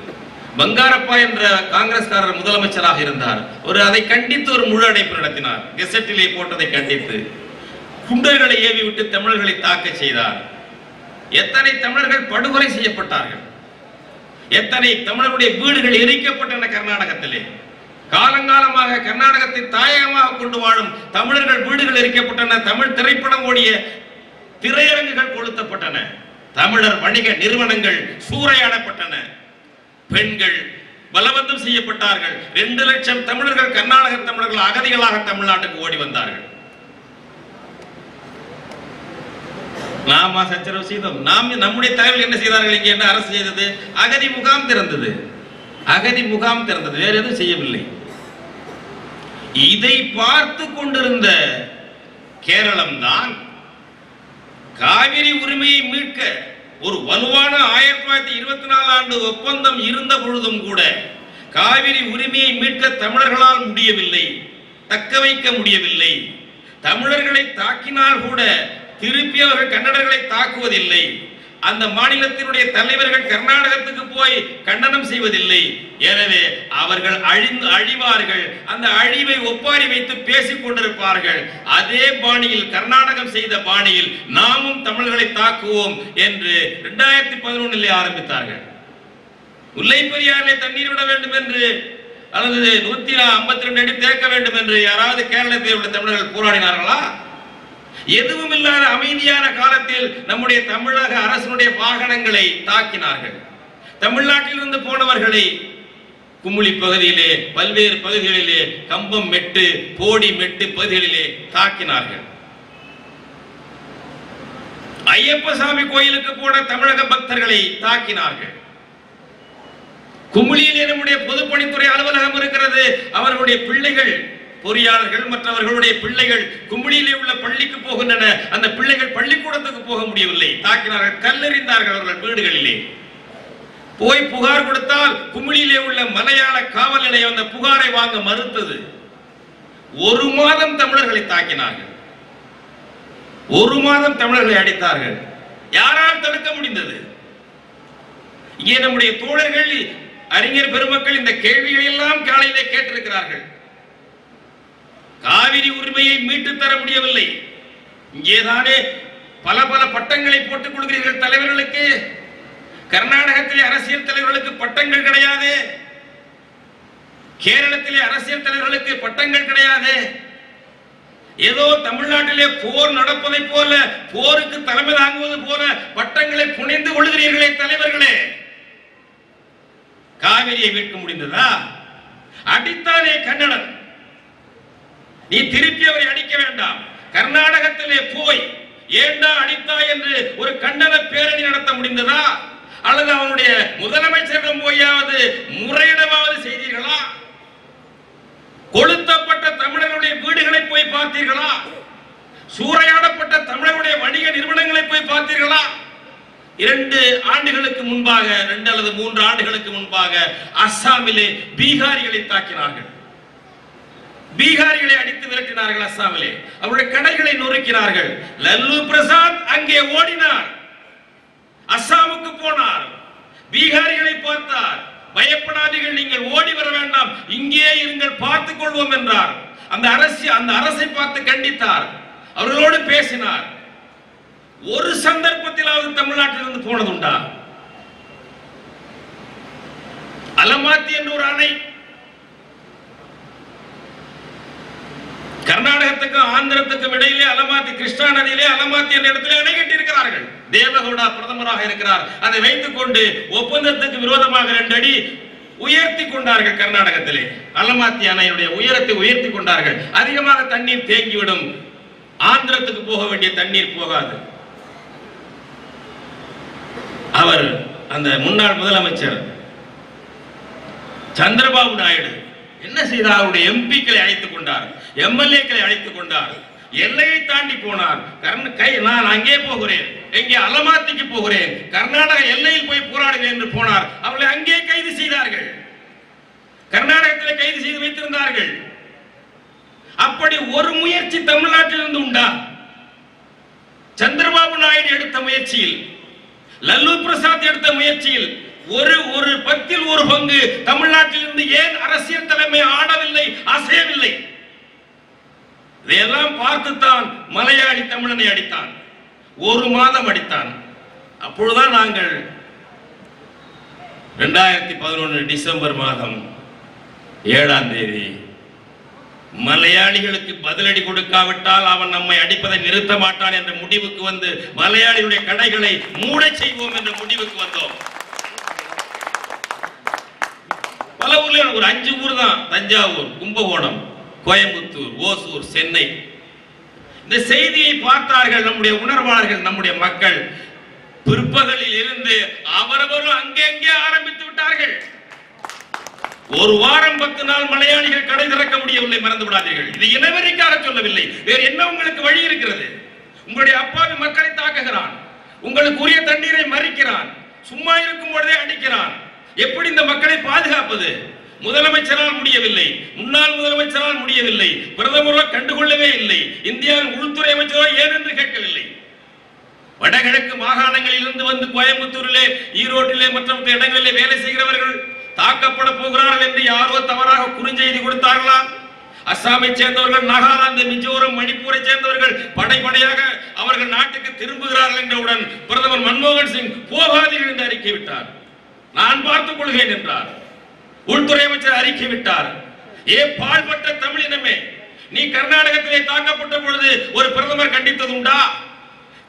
பங்காரப்பா என்ற காங்கிரஸ்காரர் முதலமைச்சராக இருந்தார். ஒரு அதை கண்டித்து ஒரு முழு அடைப்பு நடத்தினார். கெசட்டிலே போட்டதை கண்டித்து குண்டர்களை ஏவி விட்டு தமிழர்களை தாக்க செய்தார். எத்தனை தமிழர்கள் படுகொலை செய்யப்பட்டார்கள். எத்தனை தமிழருடைய வீடுகள் எரிக்கப்பட்டன கர்நாடகத்திலே. காலங்காலமாக கர்நாடகத்தை தாயகமாக கொண்டு வாழும் தமிழர்கள் வீடுகள் எரிக்கப்பட்டன. தமிழ் திரைப்படம் ஓடிய திரையரங்குகள் கொளுத்தப்பட்டன. தமிழர் வணிக நிறுவனங்கள் சூறையாடப்பட்டன. பெண்கள் பலவந்தம் செய்யப்பட்டார்கள். ரெண்டு லட்சம் தமிழர்கள் கர்நாடக தமிழர்கள் அகதிகளாக தமிழ்நாட்டுக்கு ஓடி வந்தார்கள். நாம சச்சரவு செய்தோம். நாம் நம்முடைய தலைவர்கள் என்ன செய்தார்கள்? இங்கே என்ன அரசு செய்தது? அகதி முகாம் திறந்தது. அகதி முகாம் திறந்தது. வேற எதுவும் செய்யவில்லை. இதை பார்த்து கொண்டிருந்த கேரளம் தான் காவிரி உரிமையை மீட்க ஒரு வலுவான ஆயிரத்தி தொள்ளாயிரத்தி இருபத்தி நாலு ஆண்டு ஒப்பந்தம் இருந்த பொழுதும் கூட காவிரி உரிமையை மீட்க தமிழர்களால் முடியவில்லை தக்க வைக்க முடியவில்லை. தமிழர்களை தாக்கினால் கூட திருப்பி அவர்கள் கன்னடர்களை தாக்குவதில்லை. அந்த மாநிலத்தினுடைய தலைவர்கள் கர்நாடகத்துக்கு போய் கண்டனம் செய்வதில்லை. எனவே அவர்கள் அழிந்து அழிவார்கள். அந்த அழிவை ஒப்பாரி வைத்து பேசிக் கொண்டிருப்பார்கள். அதே பாணியில் கர்நாடகம் செய்த பாணியில் நாமும் தமிழர்களை தாக்குவோம் என்று இரண்டாயிரத்தி பதினொன்னிலே ஆரம்பித்தார்கள். முல்லை பெரியாரிலே தண்ணீர் விட வேண்டும் என்று அல்லது நூத்தி ஐம்பத்தி ரெண்டு அடி தேக்க வேண்டும் என்று யாராவது கேரளத்தில் உள்ள தமிழர்கள் போராடினார்களா? எதுவும் இல்லாத அமைதியான காலத்தில் நம்முடைய தமிழக அரசனுடைய வாகனங்களை தாக்கினார்கள். தமிழ்நாட்டில் இருந்து போனவர்களை குமுளி பகுதியிலே பல்வேறு பகுதிகளிலே கம்பம் மெட்டு போடி மெட்டு பகுதிகளிலே தாக்கினார்கள். ஐயப்ப சாமி கோயிலுக்கு போன தமிழக பக்தர்களை தாக்கினார்கள். குமுளியிலே நம்முடைய பொதுப்பணித்துறை அலுவலகம் இருக்கிறது அவர்களுடைய பிள்ளைகள் பொறியாளர்கள் மற்றவர்களுடைய பிள்ளைகள் கும்பிடியிலே உள்ள பள்ளிக்கு போகின்றன. அந்த பிள்ளைகள் பள்ளிக்கூடத்துக்கு போக முடியவில்லை. தாக்கினார்கள் கல்லெறிந்தார்கள் அவர்கள் வீடுகளிலே. போய் புகார் கொடுத்தால் குமிழிலே உள்ள மலையாள காவல் நிலையம் அந்த புகாரை வாங்க மறுத்தது. ஒரு மாதம் தமிழர்களை தாக்கினார்கள். ஒரு மாதம் தமிழர்களை அடித்தார்கள். யாரால் தடுக்க முடிந்தது? இங்கே நம்முடைய தோழர்கள் அறிஞர் பெருமக்கள் இந்த கேள்விகளை எல்லாம் காலையிலே கேட்டிருக்கிறார்கள். காவிரி உரிமையை மீட்டு தர முடியவில்லை. இங்கேதானே பல பல பட்டங்களை போட்டுக் கொள்கிறீர்கள் தலைவர்களுக்கு. கர்நாடகத்திலே அரசியல் தலைவர்களுக்கு பட்டங்கள் கிடையாது. கேரளத்திலே அரசியல் தலைவர்களுக்கு பட்டங்கள் கிடையாது. ஏதோ தமிழ்நாட்டிலே போர் நடப்பதை போல போருக்கு தலைமை தாங்குவது போல பட்டங்களை புனைந்து கொள்கிறீர்களே தலைவர்களே. காவிரியை மீட்க முடிந்ததா? அடித்தானே கன்னடன் நீ திருப்பி அவரை அடிக்க வேண்டாம். கர்நாடகத்திலே போய் ஏண்டா அடித்தா என்று ஒரு கண்டன பேரணி நடத்த முடிந்ததா? அல்லது அவனுடைய முதலமைச்சரிடம் போயாவது முறையிடமாவது செய்தீர்களா? கொளுத்தப்பட்ட தமிழர்களுடைய வீடுகளை போய் பார்த்தீர்களா? சூறையாடப்பட்ட தமிழருடைய வணிக நிறுவனங்களை போய் பார்த்தீர்களா? இரண்டு ஆண்டுகளுக்கு முன்பாக ரெண்டு அல்லது மூன்று ஆண்டுகளுக்கு முன்பாக அஸ்ஸாமிலே பீகாரிகளை தாக்கினார்கள். பீகாரிகளை அடித்து விரட்டினார்கள் அஸ்ஸாமிலே. அவருடைய கடைகளை நொறுக்கினார்கள். லல்லு பிரசாத் அங்கே ஓடினார். அஸ்ஸாமுக்கு போனார். பீகாரிகளை பார்த்தார். பயப்படாதீர்கள் நீங்கள் ஓடி வர வேண்டாம். இங்கே இருங்கள் பார்த்துக் கொள்வோம் என்றார். அந்த அரசு அந்த அரசை பார்த்து கண்டித்தார். அவர்களோடு பேசினார். ஒரு சந்தர்ப்பத்திலாவது தமிழ்நாட்டிலிருந்து போனதுண்டா? அலமாத்தி என்று ஒரு அணை கர்நாடகத்துக்கும் ஆந்திரத்துக்கும் இடையிலே அலமாத்தி கிருஷ்ணா நதியிலே அலமாத்தி என்ற இடத்திலே அணை கட்டி இருக்கிறார்கள் தேவகவுடா பிரதமராக இருக்கிறார். அதை வைத்துக் கொண்டு ஒப்பந்தத்துக்கு விரோதமாக ரெண்டு அடி உயர்த்தி கொண்டார்கள் கர்நாடகத்திலே. அலமாத்தி அணையுடைய உயரத்தை உயர்த்தி கொண்டார்கள். அதிகமாக தண்ணீர் தேங்கிவிடும். ஆந்திரத்துக்கு போக வேண்டிய தண்ணீர் போகாது. அவர் அந்த முன்னாள் முதலமைச்சர் சந்திரபாபு நாயுடு என்ன செய்தார்? அவருடைய எம்பிக்களை அழைத்துக் கொண்டார். எம்எல்ஏக்களை அழைத்துக் கொண்டார். எல்லையை தாண்டி போனார். கர்ண கை நான் அங்கே போகிறேன். எங்கே அலமாத்திக்கு போகிறேன். கர்நாடக எல்லையில் போய் போராடுகிறேன் என்று போனார். அவர்களை அங்கே கைது செய்தார்கள். கர்நாடகத்தில் கைது செய்து வைத்திருந்தார்கள். அப்படி ஒரு முயற்சி தமிழ்நாட்டிலிருந்து உண்டா? சந்திரபாபு நாயுடு எடுத்த முயற்சியில் லல்லு பிரசாத் எடுத்த முயற்சியில் ஒரு ஒரு பத்தில் ஒரு பங்கு. தமிழ்நாட்டில் இருந்து ஏன் அரசியல் தலைமை ஆடவில்லை அசையவில்லை? இதையெல்லாம் பார்த்துத்தான் மலையாளி தமிழனை அடித்தான். ஒரு மாதம் அடித்தான். அப்பொழுதுதான் நாங்கள் ரெண்டாயிரத்தி பதினொன்று டிசம்பர் மாதம் ஏழாம் தேதி மலையாளிகளுக்கு பதிலடி கொடுக்காவிட்டால் அவன் நம்மை அடிப்பதை நிறுத்த மாட்டான் என்ற முடிவுக்கு வந்து மலையாளியுடைய கடைகளை மூட செய்வோம் என்ற முடிவுக்கு வந்தோம். பல ஊர்ல ஒரு அஞ்சு ஊர் தான். தஞ்சாவூர் கும்பகோணம் கோயம்புத்தூர் ஓசூர் சென்னை. இந்த செய்தியை பார்த்தார்கள் நம்முடைய உணர்வாளர்கள் நம்முடைய மக்கள். பிற்பகலில் இருந்து அவரவரும் அங்கங்கே ஆரம்பித்து விட்டார்கள். ஒரு வாரம் பத்து நாள் மலையாளிகள் கடை திறக்க முடியவில்லை மறந்து விடாதீர்கள். இது இனவெறிக்காக சொல்லவில்லை. வேறு என்ன உங்களுக்கு வழி இருக்கிறது? உங்களுடைய அப்பாவி மக்களை தாக்குகிறான். உங்களுக்கு உரிய தண்ணீரை மறிக்கிறான். சும்மா இருக்கும் பொழுதே அடிக்கிறான். எப்படி இந்த மக்களை பாதுகாப்பது? முதலமைச்சரால் முடியவில்லை. முன்னாள் முதலமைச்சரால் முடியவில்லை. பிரதமரோ கண்டுகொள்ளவே இல்லை. இந்தியாவின் உள்துறை அமைச்சரோ ஏன் என்று கேட்கவில்லை. வடகிழக்கு மாகாணங்களிலிருந்து வந்து கோயம்புத்தூரிலே ஈரோட்டிலே மற்றும் இடங்களிலே வேலை செய்கிறவர்கள் தாக்கப்பட போகிறார்கள் என்று யாரோ தவறாக குறுஞ்செய்தி கொடுத்தார்களா? அஸ்ஸாமை சேர்ந்தவர்கள் நாகாலாந்து மிஜோரம் மணிப்பூரை சேர்ந்தவர்கள் படைப்படையாக அவர்கள் நாட்டுக்கு திரும்புகிறார்கள் என்றவுடன் பிரதமர் மன்மோகன் சிங் போகாதீர்கள் என்று அறிக்கை விட்டார். நான் பார்த்துக் கொள்கிறேன் என்றார். உள்துறை அமைச்சர் அறிக்கை விட்டார். ஏ பாழ்பட்ட தமிழினமே நீ கர்நாடகத்திலே தாக்கப்பட்ட பொழுது ஒரு பிரதமர் கண்டித்தது உண்டா?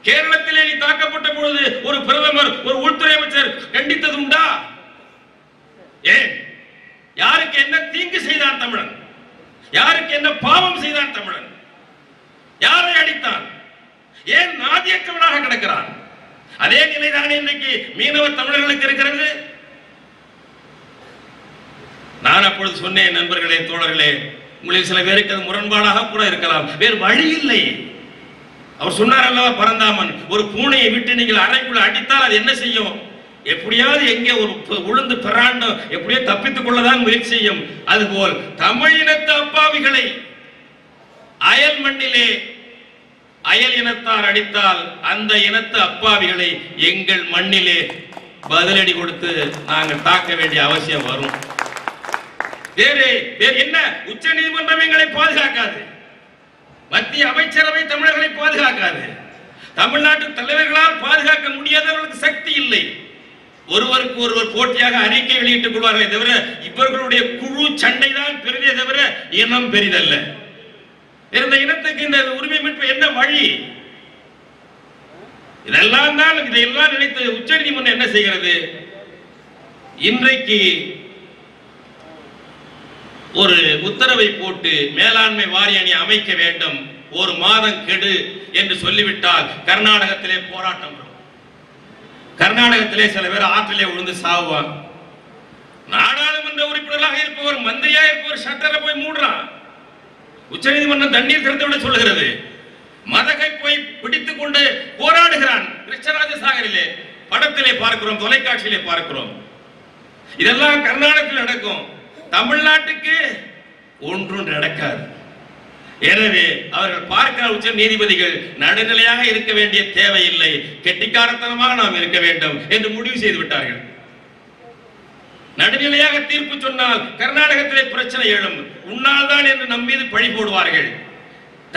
கேரளத்திலே நீ தாக்கப்பட்ட பொழுது ஒரு பிரதமர் ஒரு உள்துறை அமைச்சர் கண்டித்தது உண்டா? ஏன்? யாருக்கு என்ன தீங்கு செய்தான் தமிழன்? யாருக்கு என்ன பாவம் செய்தான் தமிழன்? யாரை அடித்தான்? ஏன் நாதியற்றவனாக கிடக்கிறான்? அதே நிலைதான் இன்னைக்கு மீனவ தமிழர்களுக்கு இருக்கிறது? நான் அப்பொழுது சொன்னேன் நண்பர்களே தோழர்களே உங்களில் சில பேருக்கு அது முரண்பாடாக கூட இருக்கலாம். வேறு வழி இல்லை. அவர் சொன்னார் அல்லவா பரந்தாமன் ஒரு பூனையை விட்டு நீங்கள் அறைக்குள்ள அடித்தால் அது என்ன செய்யும்? எப்படியாவது எங்கே ஒரு உளுந்து பிராண்டம் எப்படியோ தப்பித்துக் கொள்ளதான் முயற்சி செய்யும். அதுபோல் தமிழ் இனத்து அப்பாவிகளை அயல் மண்ணிலே அயல் இனத்தார் அடித்தால் அந்த இனத்து அப்பாவிகளை எங்கள் மண்ணிலே பதிலடி கொடுத்து நாங்கள் தாக்க வேண்டிய அவசியம் வரும். வேறு வேறு என்ன? உச்ச நீதிமன்றம் எங்களை பாதுகாக்காது. மத்திய அமைச்சரவை தமிழர்களை பாதுகாக்காது. தமிழ்நாட்டு தலைவர்களால் பாதுகாக்க முடியாதவர்களுக்கு சக்தி இல்லை. ஒருவருக்கு ஒருவர் போட்டியாக அறிக்கை வெளியிட்டுக் கொள்வார்களே தவிர இவர்களுடைய குழு சண்டை தான் பெரிதே தவிர இனம் பெரிதல்ல. இருந்த இனத்துக்கு இந்த உரிமை மீட்பு என்ன வழி? இதெல்லாம் தான் இதையெல்லாம் நினைத்து உச்சநீதிமன்றம் என்ன செய்கிறது? இன்றைக்கு ஒரு உத்தரவை போட்டு மேலாண்மை வாரியணி அமைக்க வேண்டும். ஒரு மாதம் கெடு என்று சொல்லிவிட்டால் கர்நாடகத்திலே போராட்டம் வரும். கர்நாடகத்திலே சில பேர் ஆற்றிலே விழுந்து சாவுவாங்க. நாடாளுமன்ற உறுப்பினராக இருப்பவர் மந்திரியா இருப்பவர் ஷட்டரை போய் மூடுறான். உச்சநீதிமன்றம் தண்ணீர் திறந்து விட சொல்லுகிறது. மதகை போய் பிடித்துக் கொண்டு போராடுகிறான் கிருஷ்ணராஜ சாகரிலே. படத்திலே பார்க்கிறோம் தொலைக்காட்சியிலே பார்க்கிறோம். இதெல்லாம் கர்நாடகத்தில் நடக்கும். தமிழ்நாட்டுக்கு ஒன்றும் நடக்காது. எனவே அவர்கள் பார்க்கிற உச்ச நீதிபதிகள் நடுநிலையாக இருக்க வேண்டிய தேவையில்லை. கெட்டிக்காரத்தனமாக நாம் இருக்க வேண்டும் என்று முடிவு செய்து விட்டார்கள். நடுநிலையாக தீர்ப்பு சொன்னால் கர்நாடகத்திலே பிரச்சனை எழும். உன்னால் தான் என்று நம் மீது பழி போடுவார்கள்.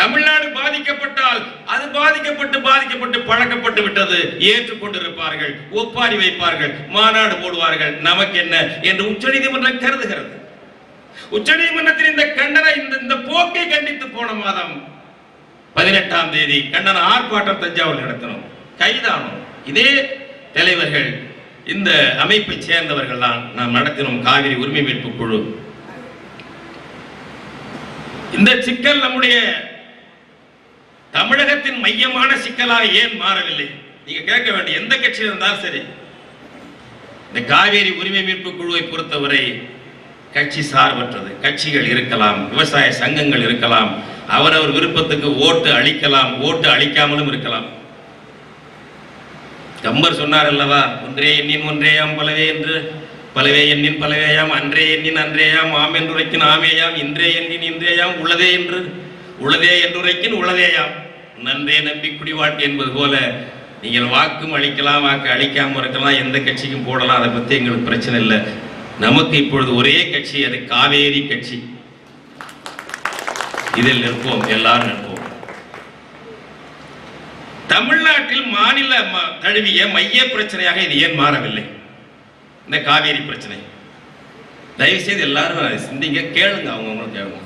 தமிழ்நாடு பாதிக்கப்பட்டால் அது பாதிக்கப்பட்டு பாதிக்கப்பட்டு பழக்கப்பட்டு விட்டது ஏற்றுக்கொண்டிருப்பார்கள். ஒப்பாரி வைப்பார்கள். மாநாடு போடுவார்கள். நமக்கு என்ன என்று உச்சநீதிமன்றம் கருதுகிறது. உச்சநீதிமன்றத்தின் இந்த கண்டன இந்த இந்த போக்கை கண்டித்து போன மாதம் பதினெட்டாம் தேதி கண்டன ஆர்ப்பாட்டம் தஞ்சாவூர் நடத்தினோம். கைதானோம். இதே தலைவர்கள் இந்த அமைப்பை சேர்ந்தவர்கள் தான் நாம் நடத்தினோம் காவிரி உரிமை மீட்பு குழு. இந்த சிக்கல் நம்முடைய தமிழகத்தின் மையமான சிக்கலாக ஏன் மாறவில்லை? நீங்க கேட்க வேண்டிய எந்த கட்சியில் இருந்தாலும் சரி. இந்த காவேரி உரிமை மீட்பு குழுவை பொறுத்தவரை கட்சி சார்பற்றது. கட்சிகள் இருக்கலாம் விவசாய சங்கங்கள் இருக்கலாம் அவரவர் விருப்பத்துக்கு ஓட்டு அளிக்கலாம் ஓட்டு அளிக்காமலும் இருக்கலாம். கம்பர் சொன்னார் அல்லவா ஒன்றே எண்ணின் ஒன்றேயாம் பலவே என்று பலவே எண்ணின் பலவேயாம் அன்றே எண்ணின் அன்றேயாம் ஆம் என்றுரைக்கின் ஆமேயாம் இன்றே எண்ணின் இன்றேயாம் உள்ளதே என்று உள்ளதே என்றுரைக்கின் உள்ளதேயாம் நன்றே நம்பி குடிவாட்டு என்பது போல நீங்கள் வாக்கும் அளிக்கலாம் வாக்கு அழிக்காமல் இருக்கலாம் எந்த கட்சிக்கும் போடலாம் அதை பத்தி எங்களுக்கு பிரச்சனை இல்லை. நமக்கு இப்பொழுது ஒரே கட்சி அது காவேரி கட்சி. இதில் நிற்போம் எல்லாரும் நிற்போம். தமிழ்நாட்டில் மாநில தழுவிய மைய பிரச்சனையாக இது ஏன் மாறவில்லை? இந்த காவேரி பிரச்சனை. தயவு செய்து எல்லாரும் அதை சிந்திங்க கேளுங்க அவங்கவுங்களும் கேளுங்க.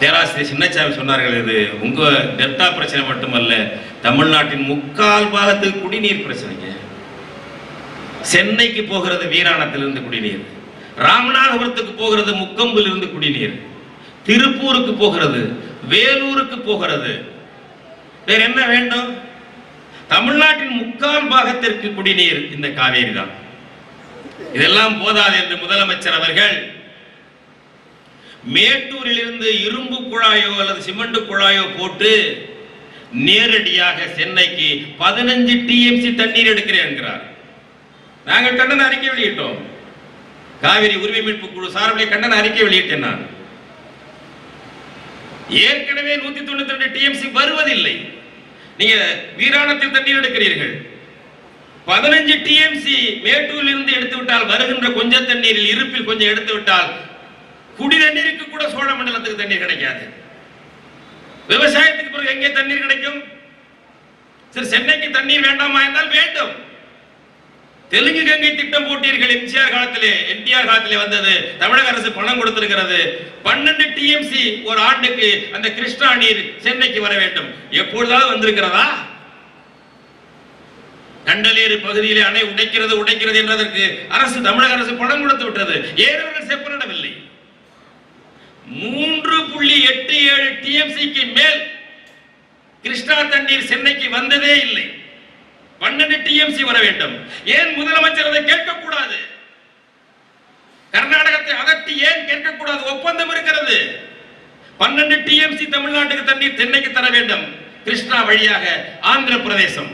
பேராசிரியர் சின்னச்சாமி சொன்னார்கள் இது உங்க டெல்டா பிரச்சனை மட்டுமல்ல தமிழ்நாட்டின் முக்கால் பாகத்துக்கு குடிநீர் பிரச்சனைங்க. சென்னைக்கு போகிறது வீராணத்திலிருந்து குடிநீர். ராமநாதபுரத்துக்கு போகிறது முக்கம்பிலிருந்து குடிநீர். திருப்பூருக்கு போகிறது வேலூருக்கு போகிறது. வேற என்ன வேண்டும்? தமிழ்நாட்டின் முக்கால் பாகத்திற்கு குடிநீர் இந்த காவேரி தான். இதெல்லாம் போதாது என்று முதலமைச்சர் அவர்கள் மேட்டூரில் இருந்து இரும்பு குழாயோ அல்லது சிமெண்ட் குழாயோ போட்டு நேரடியாக சென்னைக்கு பதினஞ்சு டிஎம்சி தண்ணீர் எடுக்கிறேன் என்கிறார். நாங்கள் கண்டன அறிக்கை வெளியிட்டோம். காவிரி உரிமை மீட்பு குழு சார்பில் கண்டன அறிக்கை வெளியிட்டேன் நான். ஏற்கனவே நூத்தி தொண்ணூத்தி ரெண்டு டிஎம்சி வருவதில்லை. நீங்க வீராணத்தில் தண்ணீர் எடுக்கிறீர்கள். பதினஞ்சு டிஎம்சி மேட்டூரில் இருந்து எடுத்து விட்டால் வருகின்ற கொஞ்ச தண்ணீரில் இருப்பில் கொஞ்சம் எடுத்து விட்டால் குடி தண்ணீருக்கு கூட சோழ மண்டலத்துக்கு தண்ணீர் கிடைக்காது. விவசாயத்துக்கு பிறகு எங்கே தண்ணீர் கிடைக்கும்? சரி சென்னைக்கு தண்ணீர் வேண்டாமா என்றால் வேண்டும். தெலுங்கு கங்கை திட்டம் போட்டீர்கள் எம்ஜிஆர் காலத்திலே. என்டிஆர் காலத்திலே வந்தது. தமிழக அரசு பணம் கொடுத்திருக்கிறது. பன்னெண்டு டிஎம்சி ஒரு ஆண்டுக்கு அந்த கிருஷ்ணா நீர் சென்னைக்கு வர வேண்டும். எப்பொழுதாவது வந்திருக்கிறதா? கண்டலேறு பகுதியிலே அணை உடைக்கிறது உடைக்கிறது என்றதற்கு அரசு தமிழக அரசு பணம் கொடுத்து விட்டது. ஏறவர்கள் செப்பனிடவில்லை? மூன்று புள்ளி எட்டு ஏழு டிஎம்சிக்கு மேல் கிருஷ்ணா தண்ணீர் சென்னைக்கு வந்ததே இல்லை. பன்னெண்டு டிஎம்சி வர வேண்டும். ஏன் முதலமைச்சர் அதை கேட்கக்கூடாது? கர்நாடகத்தை அகற்றி ஏன் கேட்கக்கூடாது? ஒப்பந்தம் இருக்கிறது. பன்னெண்டு டிஎம்சி தமிழ்நாட்டுக்கு தண்ணீர் தென்னைக்கு தர வேண்டும். கிருஷ்ணா வழியாக ஆந்திர பிரதேசம்.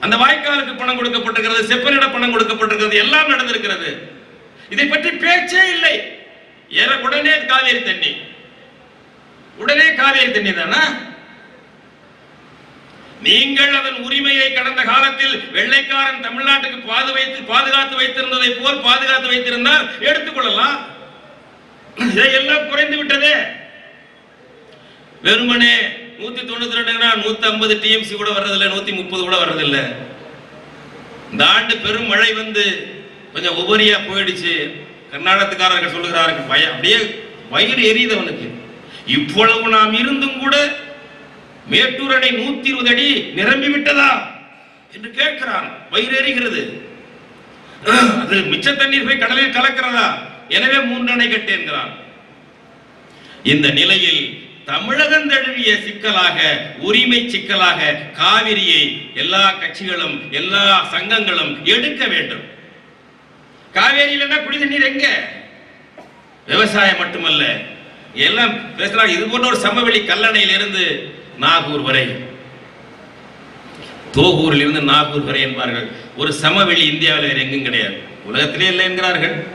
அந்த வாய்க்காலுக்கு பணம் கொடுக்கப்பட்டிருக்கிறது செப்பனிட பணம் கொடுக்கப்பட்டிருக்கிறது எல்லாம் நடந்திருக்கிறது. இதை பற்றி பேச்சே இல்லை. ஏற உடனே காவேரி தண்ணி. உடனே காவேரி தண்ணி தானா? நீங்கள் அதன் உரிமையை கடந்த காலத்தில் வெள்ளைக்காரன் தமிழ்நாட்டுக்கு பாது வைத்து பாதுகாத்து வைத்திருந்ததை போல் பாதுகாத்து வைத்திருந்தால் எடுத்துக்கொள்ளலாம் இதையெல்லாம் குறைந்து விட்டதே. வெறுமனே நூத்தி தொண்ணூத்தி ரெண்டுனா நூத்தி ஐம்பது டிஎம்சி கூட வர்றதில்லை நூத்தி முப்பது கூட வர்றதில்லை. இந்த ஆண்டு பெரும் மழை வந்து கொஞ்சம் உபரியா போயிடுச்சு. கர்நாடகத்துக்காரர்கள் சொல்லுகிறார்கள் பயம் அப்படியே வயிறு எரியுது அவனுக்கு. இவ்வளவு நாம் இருந்தும் கூட மேட்டூர் அணை நூத்தி இருபது அடி நிரம்பி விட்டதா என்று கேட்கிறான். வயிறு அது மிச்ச தண்ணீர் போய் கடலில் கலக்கிறதா? எனவே மூன்று அணை கட்டேன்கிறான். இந்த நிலையில் தமிழகம் தழுவிய சிக்கலாக உரிமை சிக்கலாக காவிரியை எல்லா கட்சிகளும் எல்லா சங்கங்களும் எடுக்க வேண்டும். காவேரியில் என்ன குடி தண்ணீர் எங்க? விவசாயம் மட்டுமல்ல எல்லாம் பேசுறாங்க. இது போன்ற ஒரு சமவெளி கல்லணையில் இருந்து நாகூர் வரை. தோகூரில் இருந்து நாகூர் வரை என்பார்கள். ஒரு சமவெளி இந்தியாவில் வேறு எங்கும் கிடையாது. உலகத்திலே இல்லை என்கிறார்கள்.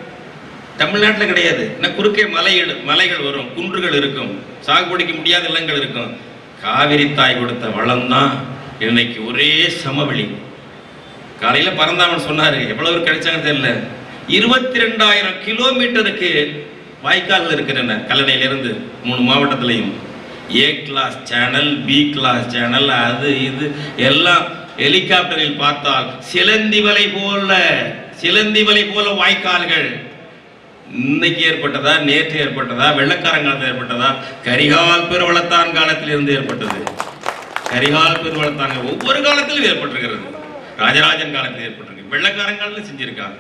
தமிழ்நாட்டில் கிடையாது. என்ன குறுக்கே மலைகள் மலைகள் வரும் குன்றுகள் இருக்கும் சாகுபடிக்க முடியாத நிலங்கள் இருக்கும். காவிரி தாய் கொடுத்த வளம் தான் இன்னைக்கு ஒரே சமவெளி. காலையில் பரந்தாமன் சொன்னாரு எவ்வளவு கிடைச்சாங்கன்னு தெரியல. இருபத்தி ரெண்டாயிரம் கிலோமீட்டருக்கு வாய்க்கால்கள் இருக்கின்றன கல்லணையிலிருந்து மூணு மாவட்டத்திலையும். A class channel B class channel அது இது. எல்லாம் ஹெலிகாப்டரில் பார்த்தால் சிலந்தி வலை போல சிலந்தி வலை போல வாய்க்கால்கள். இன்னைக்கு ஏற்பட்டதா? நேற்று ஏற்பட்டதா? வெள்ளக்காரங்காலத்தில் ஏற்பட்டதா? கரிகால் பெருவளத்தான் காலத்தில் இருந்து ஏற்பட்டது. கரிகால் பெருவளத்தான் ஒவ்வொரு காலத்திலும் ஏற்பட்டிருக்கிறது. ராஜராஜன் காலத்தில் ஏற்பட்டிருக்கு. வெள்ளக்காரங்காலத்தில் செஞ்சிருக்காங்க.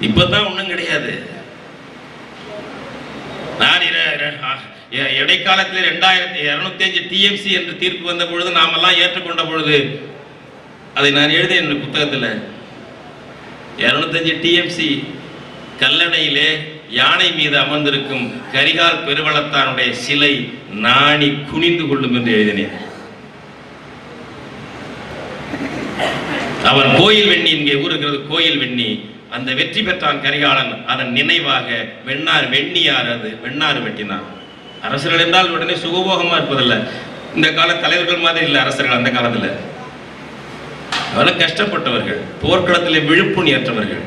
இப்பதான் ஒன்றும் கிடையாது. நான் இடைக்காலத்தில் ரெண்டாயிரத்தி இருநூத்தி அஞ்சு டிஎம்சி என்று தீர்ப்பு வந்த பொழுது நாமெல்லாம் ஏற்றுக்கொண்ட பொழுது அதை நான் எழுதிய என் புத்தகத்தில். இருநூத்தஞ்சு டிஎம்சி கல்லணையிலே யானை மீது அமர்ந்திருக்கும் கரிகால் பெருவளத்தானுடைய சிலை நாணி குனிந்து கொள்ளும் என்று எழுதினேன். அவர் கோயில் வெண்ணி இங்கே ஊர் இருக்கிறது கோயில் வெண்ணி. அந்த வெற்றி பெற்றான் கரிகாலன். அதன் நினைவாக வெண்ணார் வெண்ணியார் அது வெண்ணாறு வெட்டினார் அரசர்கள் என்றால் உடனே சுகபோகமா இருப்பதில்ல. இந்த கால தலைவர்கள் மாதிரி இல்லை அரசர்கள் அந்த காலத்துல. அவ்வளவு கஷ்டப்பட்டவர்கள் போர்க்களத்தில் விழுப்புண் ஏற்றவர்கள்.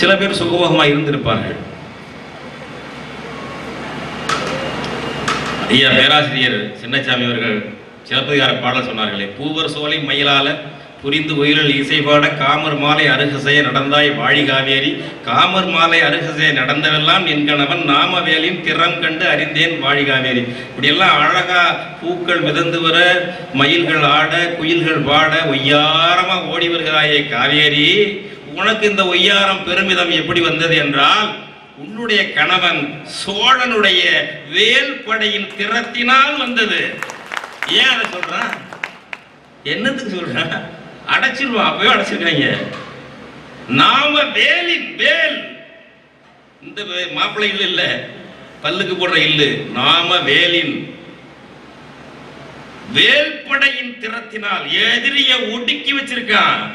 சில பேர் சுகபோகமாக இருந்திருப்பார்கள். ஐயா பேராசிரியர் சின்னசாமி அவர்கள் சிலப்பதிகார பாடல் சொன்னார்களே பூவர் சோலை மயிலால புரிந்து உயிரில் இசைபாட காமர் மாலை அருகசைய நடந்தாய் வாழி காவேரி. காமர் மாலை அருகசைய நடந்தவெல்லாம் என் கணவன் நாமவேலின் திறம் கண்டு அறிந்தேன் வாழி காவேரி. இப்படியெல்லாம் அழகா பூக்கள் மிதந்து வர மயில்கள் ஆட குயில்கள் பாட ஒய்யாரமா ஓடி வருகிறாயே காவேரி. உனக்கு இந்த ஒய்யாரம் பெருமிதம் எப்படி வந்தது என்றால் உன்னுடைய கணவன் சோழனுடைய வேல் படையின் திறத்தினால் வந்தது. ஏன் அதை சொல்றான்? என்னத்துக்கு சொல்றான்? அடைச்சிருவான் அப்பவே அடைச்சிருக்காங்க. நாம வேலின் வேல். இந்த மாப்பிள்ளை இல்லை இல்ல. பல்லுக்கு போடுற இல்லு. நாம வேலின். வேல்படையின் திறத்தினால் எதிரிய ஒடுக்கி வச்சிருக்கான்.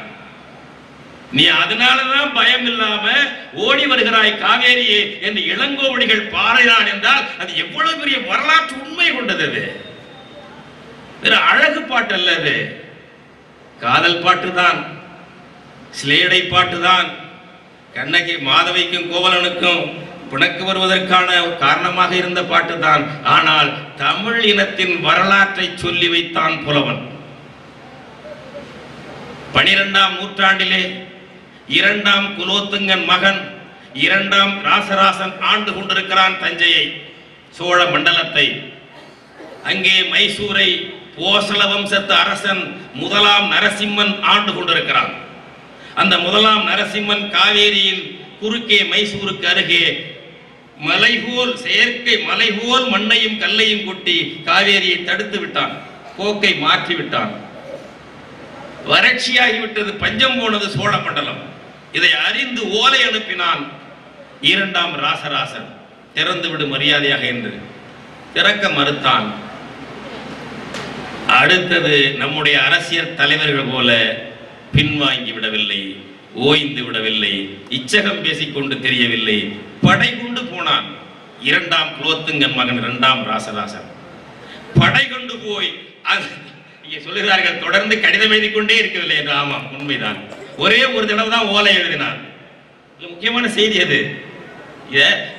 நீ அதனாலதான் பயம் இல்லாம ஓடி வருகிறாய் காவேரியே என்று இளங்கோவடிகள் பாறைதான் என்றால் அது எவ்வளவு பெரிய வரலாற்று உண்மை கொண்டது அது. அழகு பாட்டு அல்ல அது. காதல் பாட்டு தான் பாட்டுதான் பாட்டு தான் கண்ணகி மாதவிக்கும் கோவலனுக்கும் பிணக்கு வருவதற்கான காரணமாக இருந்த பாட்டு தான் ஆனால் தமிழ் இனத்தின் வரலாற்றை சொல்லி வைத்தான் புலவன். பனிரெண்டாம் நூற்றாண்டிலே இரண்டாம் குலோத்துங்கன் மகன் இரண்டாம் ராசராசன் ஆண்டு கொண்டிருக்கிறான் தஞ்சையை சோழ மண்டலத்தை. அங்கே மைசூரை போசல வம்சத்து அரசன் முதலாம் நரசிம்மன் ஆண்டு கொண்டிருக்கிறான். அந்த முதலாம் நரசிம்மன் காவேரியில் குறுக்கே மைசூருக்கு அருகே மலைபோல் செயற்கை மலைபோல் மண்ணையும் கல்லையும் கொட்டி காவேரியை தடுத்து விட்டான் போக்கை மாற்றி விட்டான். வறட்சியாகிவிட்டது பஞ்சம் போனது சோழ மண்டலம். இதை அறிந்து ஓலை அனுப்பினான் இரண்டாம் ராசராசன். திறந்து விடு மரியாதையாக என்று. திறக்க மறுத்தான். அடுத்தது நம்முடைய அரசியல் தலைவர்கள் போல பின்வாங்கி விடவில்லை ஓய்ந்து விடவில்லை இச்சகம் பேசிக்கொண்டு தெரியவில்லை. படை கொண்டு போனான். இரண்டாம் குலோத்துங்கன் மகன் இரண்டாம் ராசராசன். படை கொண்டு போய் அது இங்கே சொல்லுகிறார்கள் தொடர்ந்து கடிதம் எழுதி கொண்டே இருக்கவில்லை என்று. ஆமாம் உண்மைதான். ஒரே ஒரு தடவை தான் ஓலை எழுதினான். முக்கியமான செய்தி அது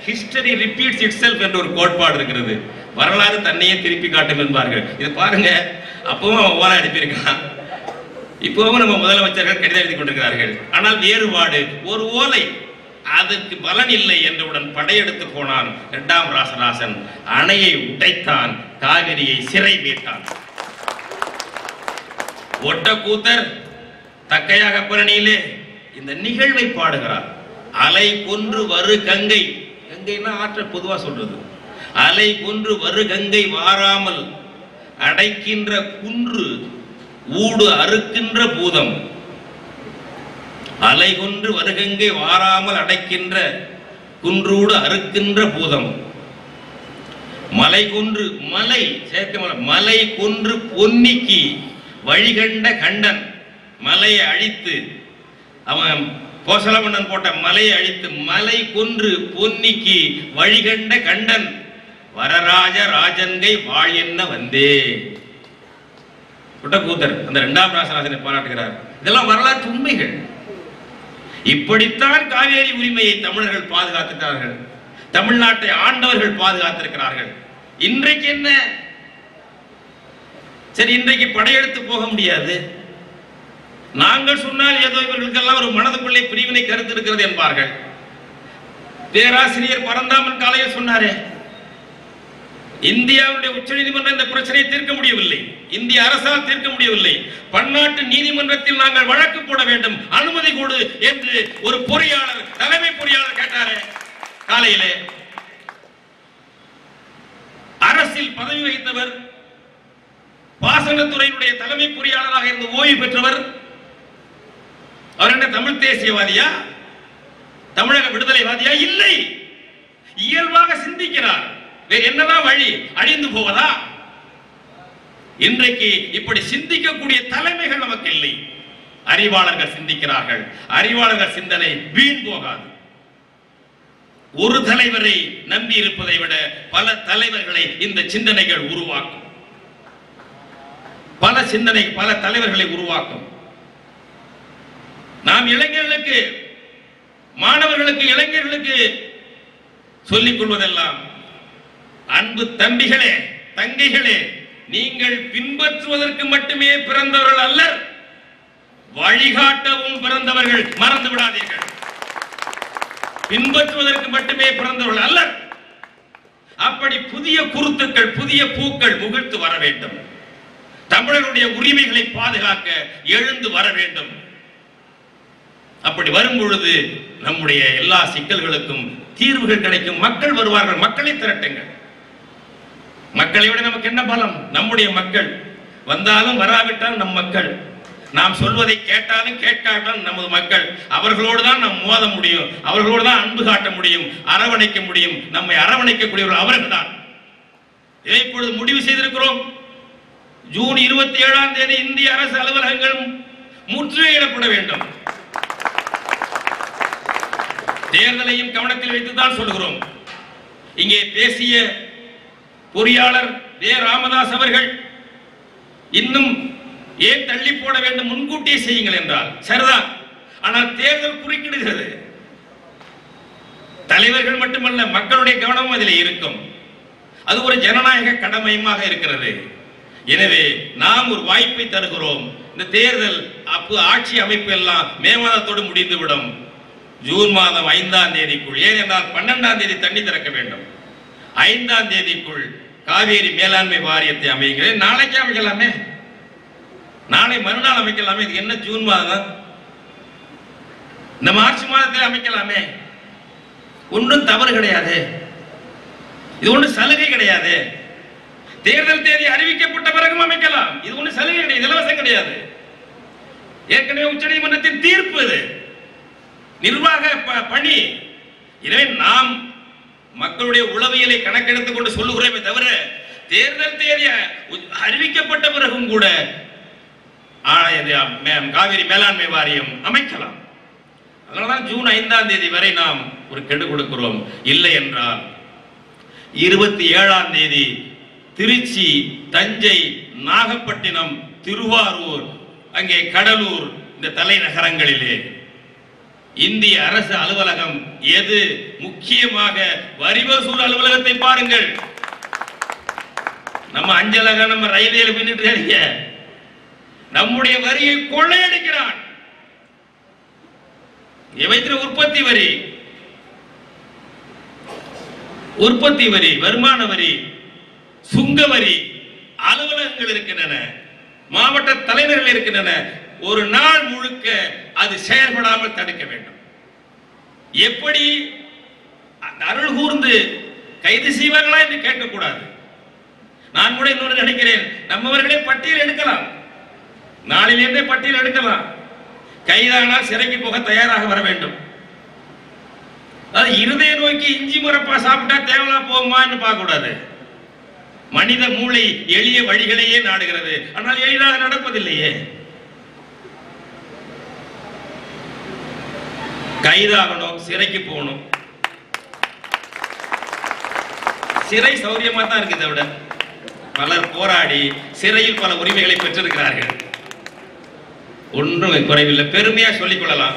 ஹிஸ்டரி ரிப்பீட்ஸ் இட் செல்ஃப் என்ற ஒரு கோட்பாடு இருக்கிறது. வரலாறு தன்னையே திருப்பி காட்டும் என்பார்கள். இது பாருங்க அப்பவும் ஒவ்வொரு ஓலை அனுப்பியிருக்கான் இப்பவும் நம்ம முதலமைச்சர்கள் கடிதம் எழுதி கொண்டிருக்கிறார்கள். ஆனால் வேறுபாடு ஒரு ஓலை அதற்கு பலன் இல்லை என்றவுடன் படையெடுத்து போனான் இரண்டாம் ராசராசன். அணையை உடைத்தான் காவிரியை சிறை மீட்டான். ஒட்டக்கூத்தர் தக்கையாக பரணியிலே இந்த நிகழ்வை பாடுகிறார். அலை கொன்று வரு கங்கை. கங்கைன்னா ஆற்ற பொதுவா சொல்றது. அலை கொன்று வரு கங்கை வாராமல் அடைக்கின்ற குன்று ஊடு அறுக்கின்ற பூதம். அலை கொன்று வருகங்கை வாராமல் அடைக்கின்ற குன்றூடு அறுக்கின்ற பூதம். மலை கொன்று மலை சேர்க்க மலை மலை கொன்று பொன்னிக்கு வழிகண்ட கண்டன் மலையை அழித்து அவன் கோசலமன்னன் போட்ட மலையை அழித்து மலை கொன்று பொன்னிக்கு வழிகண்ட கண்டன். வரராஜ ராஜன்கை வாழ் என்ன வந்தே. குட்டக்கூத்தர் அந்த இரண்டாம் ராசராசனை பாராட்டுகிறார். இதெல்லாம் வரலாற்று உண்மைகள். இப்படித்தான் காவேரி உரிமையை தமிழர்கள் பாதுகாத்துட்டார்கள். தமிழ்நாட்டை ஆண்டவர்கள் பாதுகாத்திருக்கிறார்கள். இன்றைக்கு என்ன? சரி இன்றைக்கு படையெடுத்து போக முடியாது. நாங்கள் சொன்னால் ஏதோ இவர்களுக்கெல்லாம் ஒரு மனதுக்குள்ளே பிரிவினை கருத்து இருக்கிறது என்பார்கள். பேராசிரியர் பரந்தாமன் காலையில் சொன்னாரே இந்தியாவுடைய உச்சநீதிமன்றம் இந்த பிரச்சனையை தீர்க்க முடியவில்லை. இந்திய அரசால் தீர்க்க முடியவில்லை. பன்னாட்டு நீதிமன்றத்தில் நாங்கள் வழக்கு போட வேண்டும். அனுமதி கொடு என்று ஒரு பொறியாளர் தலைமை பொறியாளர் கேட்டாரே. காலையிலே. அரசில் பதவி வகித்தவர் பாசனத்துறையினுடைய தலைமை பொறியாளராக இருந்து ஓய்வு பெற்றவர். அவர் என்ன தமிழ் தேசியவாதியா? தமிழக விடுதலைவாதியா? இல்லை. இயல்பாக சிந்திக்கிறார். என்னதான் வழி? அழிந்து போவதா? இன்றைக்கு இப்படி சிந்திக்கக்கூடிய தலைமைகள் நமக்கு இல்லை. அறிவாளர்கள் சிந்திக்கிறார்கள். அறிவாளர்கள் சிந்தனை வீண் போகாது. ஒரு தலைவரை நம்பி இருப்பதை விட பல தலைவர்களை இந்த சிந்தனைகள் உருவாக்கும். பல சிந்தனை பல தலைவர்களை உருவாக்கும். நாம் இளைஞர்களுக்கு மாணவர்களுக்கு இளைஞர்களுக்கு சொல்லிக் கொள்வதெல்லாம் அன்பு தம்பிகளே தங்கைகளே நீங்கள் பின்பற்றுவதற்கு மட்டுமே பிறந்தவர்கள் அல்ல வழிகாட்டவும் பிறந்தவர்கள் மறந்து விடாதீர்கள். பின்பற்றுவதற்கு மட்டுமே பிறந்தவர்கள் அல்ல அப்படி புதிய குருத்துக்கள் புதிய பூக்கள் முகிழ்த்து வர வேண்டும். தமிழருடைய உரிமைகளை பாதுகாக்க எழுந்து வர வேண்டும். அப்படி வரும் பொழுது நம்முடைய எல்லா சிக்கல்களுக்கும் தீர்வுகள் கிடைக்கும். மக்கள் வருவார்கள். மக்களை திரட்டுங்கள். மக்களை விட நமக்கு என்ன பலம்? நம்முடைய மக்கள். வந்தாலும் வராவிட்டால் நம் மக்கள். நாம் சொல்வதை கேட்டாலும் கேட்காட்டாலும் நமது மக்கள். அவர்களோடு தான் நாம் மோத முடியும். அவர்களோடு தான் அன்பு காட்ட முடியும். அரவணைக்க முடியும். நம்மை அரவணைக்கக்கூடியவர்கள் அவர்கள் தான் இதை இப்பொழுது முடிவு செய்திருக்கிறோம். ஜூன் இருபத்தி ஏழாம் தேதி இந்திய அரசு அலுவலகங்கள் முற்றுகையிடப்பட வேண்டும். தேர்தலையும் கவனத்தில் வைத்துதான் சொல்கிறோம் இங்கே பேசிய பொறியாளர் ஏ. ராமதாஸ் அவர்கள் இன்னும் ஏன் தள்ளி போட வேண்டும் முன்கூட்டியே செய்யுங்கள் என்றால் சரிதான் ஆனால் தேர்தல் குறுக்கிடுகிறது. தலைவர்கள் மட்டுமல்ல மக்களுடைய கவனமும் அதில் இருக்கும். அது ஒரு ஜனநாயக கடமையுமாக இருக்கிறது. எனவே நாம் ஒரு வாய்ப்பை தருகிறோம். இந்த தேர்தல் அப்போ ஆட்சி அமைப்பு எல்லாம் மே மாதத்தோடு முடிந்துவிடும். ஜூன் மாதம் ஐந்தாம் தேதிக்குள் ஏனென்றால் பன்னெண்டாம் தேதி தண்ணி திறக்க வேண்டும். ஐந்தாம் தேதிக்குள் காவேரி மேலாண்மை வாரியத்தை அமைக்கிறேன். நாளைக்கே அமைக்கலாமே. நாளை மறுநாள் அமைக்கலாமே. இது என்ன ஜூன் மாதம்? இந்த மார்ச் மாதத்தில் அமைக்கலாமே. ஒன்றும் தவறு கிடையாது. இது ஒன்றும் சலுகை கிடையாது. தேர்தல் தேதி அறிவிக்கப்பட்ட பிறகும் அமைக்கலாம். இது ஒன்றும் சலுகை கிடையாது. இலவசம் கிடையாது. ஏற்கனவே உச்சநீதிமன்றத்தின் தீர்ப்பு இது. நிர்வாக ப- பணி. எனவே நாம் மக்களுடைய உளவியலை கணக்கெடுத்துக் கொண்டு சொல்லுகிறோமே தவிர தேர்தல் தேதிய அறிவிக்கப்பட்ட பிறகும் கூட காவிரி மேலாண்மை வாரியம் அமைக்கலாம். அதனாலதான் ஜூன் ஐந்தாம் தேதி வரை நாம் ஒரு கெடு கொடுக்கிறோம். இல்லை என்றால் இருபத்தி ஏழாம் தேதி திருச்சி தஞ்சை நாகப்பட்டினம் திருவாரூர் அங்கே கடலூர் இந்த தலைநகரங்களிலே இந்திய அரசு அலுவலகம் எது முக்கியமாக வரி வசூல் அலுவலகத்தை பாருங்கள். நம்ம அஞ்சலக நம்ம ரயில்வேல பின்னிட்டு நம்முடைய வரியை கொள்ளையடிக்கிறான். இங்க உற்பத்தி வரி உற்பத்தி வரி வருமான வரி சுங்க வரி அலுவலகங்கள் இருக்கின்றன மாவட்ட தலைவர்கள் இருக்கின்றன ஒரு நாள் முழுக்க அது செயல்படாமல் தடுக்க வேண்டும். எப்படி அருள் கூர்ந்து கைது செய்வார்களா என்று கேட்கக்கூடாது. நான் கூட இன்னொன்று நினைக்கிறேன் நம்மவர்களே பட்டியல் எடுக்கலாம். நாளிலிருந்தே பட்டியல் எடுக்கலாம். கைதானால் சிறைக்கு போக தயாராக வர வேண்டும். அது இருதய நோக்கி இஞ்சி முறப்பா சாப்பிட்டா தேவலா போகுமான்னு பார்க்க கூடாது மனித மூளை எளிய வழிகளையே நாடுகிறது. ஆனால் எளிதாக நடப்பதில்லையே. கைதாகணும் சிறைக்கு போகணும். சிறை சௌரியமா தான் இருக்கு இதை விட பலர் போராடி சிறையில் பல உரிமைகளை பெற்றிருக்கிறார்கள். ஒன்றும் குறைவில்லை. பெருமையா சொல்லிக் கொள்ளலாம்.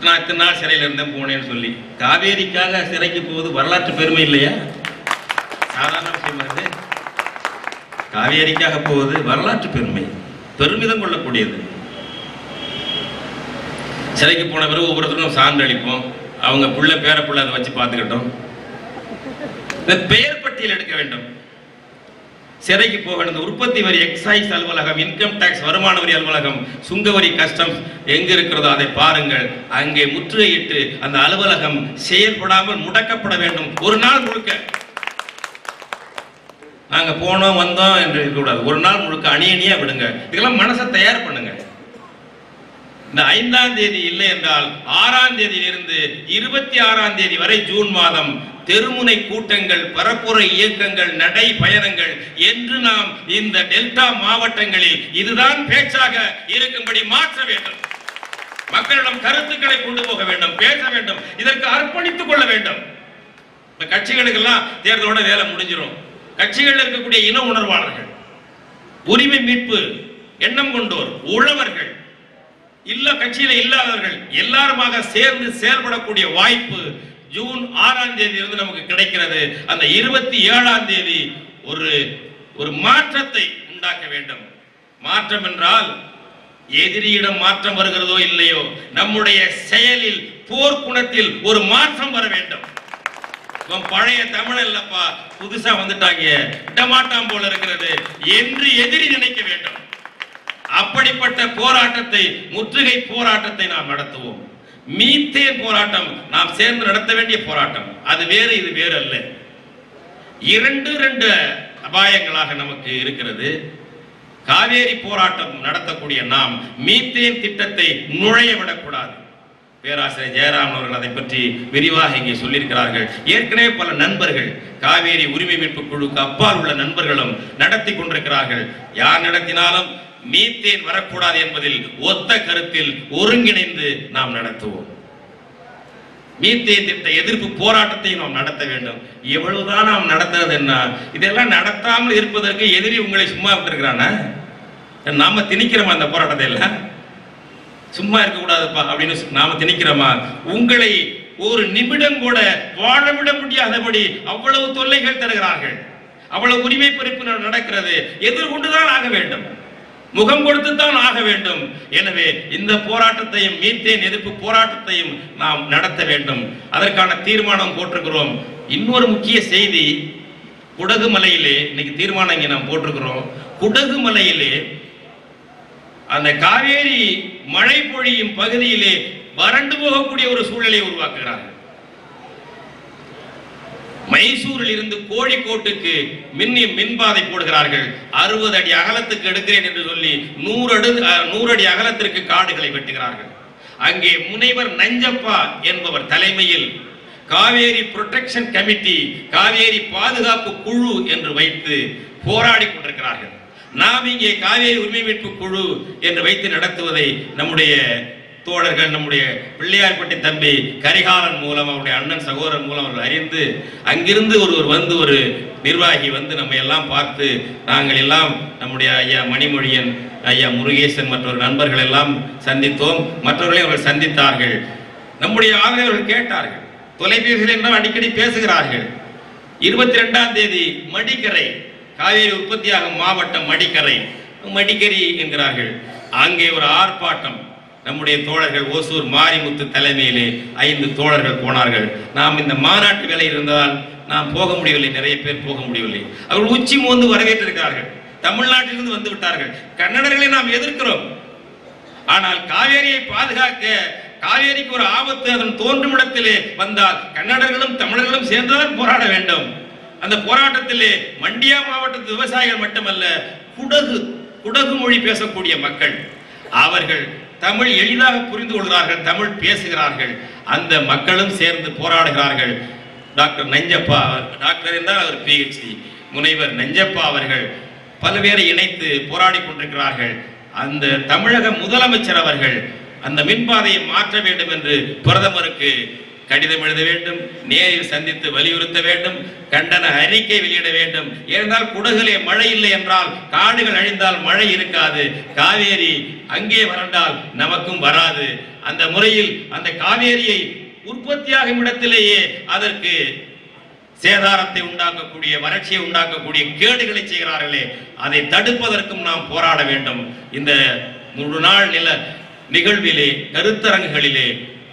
நான் இத்தனை நாள் சிறையில் இருந்தேன் போனேன்னு சொல்லி. காவேரிக்காக சிறைக்கு போவது வரலாற்று பெருமை இல்லையா? சாதாரண விஷயம் அது காவேரிக்காக போவது வரலாற்று பெருமை. பெருமிதம் கொள்ளக்கூடியது. சிறைக்கு போன பிறகு ஒவ்வொருத்தரும் சான்று அளிப்போம் அவங்க பிள்ளை பேர பிள்ளை அதை வச்சு பார்த்துக்கிட்டோம். இந்த பெயர் பட்டியல் எடுக்க வேண்டும். சிறைக்கு போக வேண்டும் உற்பத்தி வரி எக்ஸைஸ் அலுவலகம் இன்கம் டாக்ஸ் வருமான வரி அலுவலகம் சுங்க வரி கஸ்டம்ஸ் எங்க இருக்கிறதோ அதை பாருங்கள். அங்கே முற்றுகையிட்டு அந்த அலுவலகம் செயல்படாமல் முடக்கப்பட வேண்டும். ஒரு நாள் முழுக்க. நாங்க போனோம் வந்தோம் என்று இருக்கக்கூடாது. ஒரு நாள் முழுக்க அணி அணியா விடுங்க. இதெல்லாம் மனசை தயார் பண்ணுங்க. இந்த ஐந்தாம் தேதி இல்லை என்றால் ஆறாம் தேதியிலிருந்து இருபத்தி ஆறாம் தேதி வரை ஜூன் மாதம் தெருமுனை கூட்டங்கள் பரப்புரை இயக்கங்கள் நடை பயணங்கள் என்று நாம் இந்த டெல்டா மாவட்டங்களில் இதுதான் பேச்சாக இருக்கும்படி மாற்ற வேண்டும். மக்களிடம் கருத்துக்களை கொண்டு போக வேண்டும் பேச வேண்டும் இதற்கு அர்ப்பணித்துக் கொள்ள வேண்டும். இந்த கட்சிகளுக்கெல்லாம் தேர்தலோட வேலை முடிஞ்சிடும் கட்சிகளில் இருக்கக்கூடிய இன உணர்வாளர்கள் உரிமை மீட்பு எண்ணம் கொண்டோர் உழவர்கள் இல்ல கட்சியில இல்லாதவர்கள் எல்லாருமாக சேர்ந்து செயல்படக்கூடிய வாய்ப்பு ஜூன் ஆறாம் தேதி இருந்து நமக்கு கிடைக்கிறது. அந்த இருபத்தி ஏழாம் தேதி ஒரு ஒரு மாற்றத்தை உண்டாக்க வேண்டும். மாற்றம் என்றால் எதிரியிடம் மாற்றம் வருகிறதோ இல்லையோ நம்முடைய செயலில் போர்க்குணத்தில் ஒரு மாற்றம் வர வேண்டும். இவன் பழைய தமிழ் இல்லப்பா புதுசா வந்துட்டாங்க. விடமாட்டான் போல இருக்கிறது. என்று எதிரி நினைக்க வேண்டும். அப்படிப்பட்ட போராட்டத்தை முற்றுகை போராட்டத்தை நாம் நடத்துவோம். மீத்தேன் போராட்டம் நாம் சேர்ந்து நடத்த வேண்டிய போராட்டம். அது வேறு இது வேறு அல்ல இரண்டு ரெண்டு அபாயங்களாக நமக்கு இருக்கிறது. காவேரி போராட்டம் நடத்தக்கூடிய நாம் மீத்தேன் திட்டத்தை நுழைய விடக்கூடாது. பேராசிரியர் ஜெயராமன் அவர்கள் அதை பற்றி விரிவாக இங்கே சொல்லியிருக்கிறார்கள். ஏற்கனவே பல நண்பர்கள் காவேரி உரிமை மீட்பு குழுக்கு அப்பால் உள்ள நண்பர்களும் நடத்தி கொண்டிருக்கிறார்கள். யார் நடத்தினாலும் மீத்தேன் வரக்கூடாது என்பதில் ஒத்த கருத்தில் ஒருங்கிணைந்து நாம் நடத்துவோம். மீத்தேன் திட்ட எதிர்ப்பு போராட்டத்தையும் நாம் நடத்த வேண்டும். எவ்வளவுதான் நாம் நடத்துறது என்ன இதெல்லாம் நடத்தாமல் இருப்பதற்கு எதிரி உங்களை சும்மா விட்டுருக்கிறானா? நாம திணிக்கிறோமா அந்த போராட்டத்தை எல்லாம்? சும்மா இருக்கக்கூடாதுப்பா அப்படின்னு சொ- நாம திணிக்கிறோமா? உங்களை ஒரு நிமிடம் கூட வாழவிட முடியாதபடி அவ்வளவு தொல்லைகள் தருகிறார்கள். அவ்வளவு உரிமை பறிப்பு நடக்கிறது. எதிர்கொண்டுதான் ஆக வேண்டும். முகம் கொடுத்துத்தான் ஆக வேண்டும். எனவே இந்த போராட்டத்தையும் மீத்தேன் எதிர்ப்பு போராட்டத்தையும் நாம் நடத்த வேண்டும். அதற்கான தீர்மானம் போட்டிருக்கிறோம். இன்னொரு முக்கிய செய்தி குடகு மலையிலே இன்னைக்கு தீர்மானம் இங்கே நாம் போட்டிருக்கிறோம். குடகு மலையிலே அந்த காவேரி மழை பொழியும் பகுதியிலே வறண்டு போகக்கூடிய ஒரு சூழலை உருவாக்குகிறார்கள். மைசூரில் இருந்து கோழிக்கோட்டுக்கு மின் மின்பாதை போடுகிறார்கள். அறுபது அடி அகலத்துக்கு எடுக்கிறேன் என்று சொல்லி நூறு அடு நூறு அடி அகலத்திற்கு காடுகளை வெட்டுகிறார்கள். அங்கே முனைவர் நஞ்சப்பா என்பவர் தலைமையில் காவேரி புரொடெக்ஷன் கமிட்டி காவேரி பாதுகாப்பு குழு என்று வைத்து போராடி கொண்டிருக்கிறார்கள். நாம் இங்கே காவேரி உரிமை மீட்பு குழு என்று வைத்து நடத்துவதை நம்முடைய தோழர்கள் நம்முடைய பிள்ளையார்பட்டி தம்பி கரிகாலன் மூலம் அவருடைய அண்ணன் சகோதரன் மூலம் அவர்கள் அறிந்து அங்கிருந்து ஒருவர் வந்து ஒரு நிர்வாகி வந்து நம்ம எல்லாம் பார்த்து நாங்கள் எல்லாம் நம்முடைய ஐயா மணிமொழியன் ஐயா முருகேசன் மற்றொரு நண்பர்கள் எல்லாம் சந்தித்தோம். மற்றவர்களை அவர்கள் சந்தித்தார்கள். நம்முடைய ஆதரவர்கள் கேட்டார்கள். தொலைபேசியில் என்றால் அடிக்கடி பேசுகிறார்கள். இருபத்தி ரெண்டாம் தேதி மடிக்கரை காவேரி உற்பத்தியாகும் மாவட்டம் மடிக்கரை மடிக்கரி என்கிறார்கள். அங்கே ஒரு ஆர்ப்பாட்டம். நம்முடைய தோழர்கள் ஓசூர் மாரிமுத்து தலைமையிலே ஐந்து தோழர்கள் போனார்கள். நாம் இந்த மாநாட்டு வேலை இருந்தால் நாம் போக முடியவில்லை நிறைய பேர் போக முடியவில்லை. அவர்கள் உச்சி மோந்து வரவேற்றிருக்கிறார்கள். தமிழ்நாட்டிலிருந்து வந்து விட்டார்கள். கன்னடர்களை நாம் எதிர்க்கிறோம். ஆனால் காவேரியை பாதுகாக்க காவேரிக்கு ஒரு ஆபத்து அதன் தோன்றும் இடத்திலே வந்தால் கன்னடர்களும் தமிழர்களும் சேர்ந்துதான் போராட வேண்டும். அந்த போராட்டத்திலே மண்டியா மாவட்டத்து விவசாயிகள் மட்டுமல்ல குடகு குடகு மொழி பேசக்கூடிய மக்கள். அவர்கள் தமிழ் எளிதாக புரிந்து கொள்கிறார்கள் தமிழ் பேசுகிறார்கள் அந்த மக்களும் சேர்ந்து போராடுகிறார்கள். டாக்டர் நஞ்சப்பா டாக்டர் என்றால் அவர் பிஹெச்டி முனைவர் நஞ்சப்பா அவர்கள் பல்வேறு இணைத்து போராடி கொண்டிருக்கிறார்கள். அந்த தமிழக முதலமைச்சர் அவர்கள் அந்த மின்பாதையை மாற்ற வேண்டும் என்று பிரதமருக்கு கடிதம் எழுத வேண்டும் நேரில் சந்தித்து வலியுறுத்த வேண்டும் கண்டன அறிக்கை வெளியிட வேண்டும். ஏனென்றால் குடகிலே மழை இல்லை என்றால் காடுகள் அழிந்தால் மழை இருக்காது. காவேரி அங்கே வறண்டால் நமக்கும் வராது. அந்த முறையில் அந்த காவேரியை உற்பத்தியாகும் இடத்திலேயே அதற்கு சேதாரத்தை உண்டாக்கக்கூடிய வறட்சியை உண்டாக்கக்கூடிய கேடுகளை செய்கிறார்களே அதை தடுப்பதற்கும் நாம் போராட வேண்டும். இந்த முழு நாள் நில நிகழ்விலே கருத்தரங்குகளிலே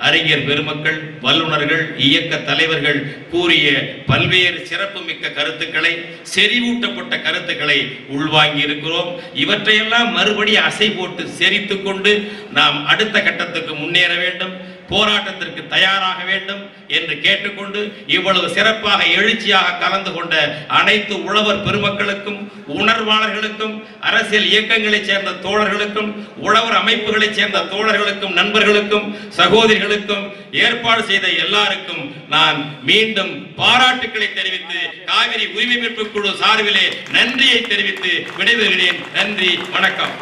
அறிஞர் பெருமக்கள் வல்லுனர்கள் இயக்க தலைவர்கள் கூறிய பல்வேறு சிறப்புமிக்க கருத்துக்களை செறிவூட்டப்பட்ட கருத்துக்களை உள்வாங்கி இருக்கிறோம் இவற்றையெல்லாம் மறுபடி அசை போட்டு செறித்து கொண்டு நாம் அடுத்த கட்டத்துக்கு முன்னேற வேண்டும். போராட்டத்திற்கு தயாராக வேண்டும் என்று கேட்டுக்கொண்டு இவ்வளவு சிறப்பாக எழுச்சியாக கலந்து கொண்ட அனைத்து உழவர் பெருமக்களுக்கும் உணர்வாளர்களுக்கும் அரசியல் இயக்கங்களைச் சேர்ந்த தோழர்களுக்கும் உழவர் அமைப்புகளைச் சேர்ந்த தோழர்களுக்கும் நண்பர்களுக்கும் சகோதரிகளுக்கும் ஏற்பாடு செய்த எல்லாருக்கும் நான் மீண்டும் பாராட்டுக்களை தெரிவித்து காவிரி உரிமை மீட்பு குழு சார்பிலே நன்றியை தெரிவித்து விடைபெறுகிறேன். நன்றி வணக்கம்.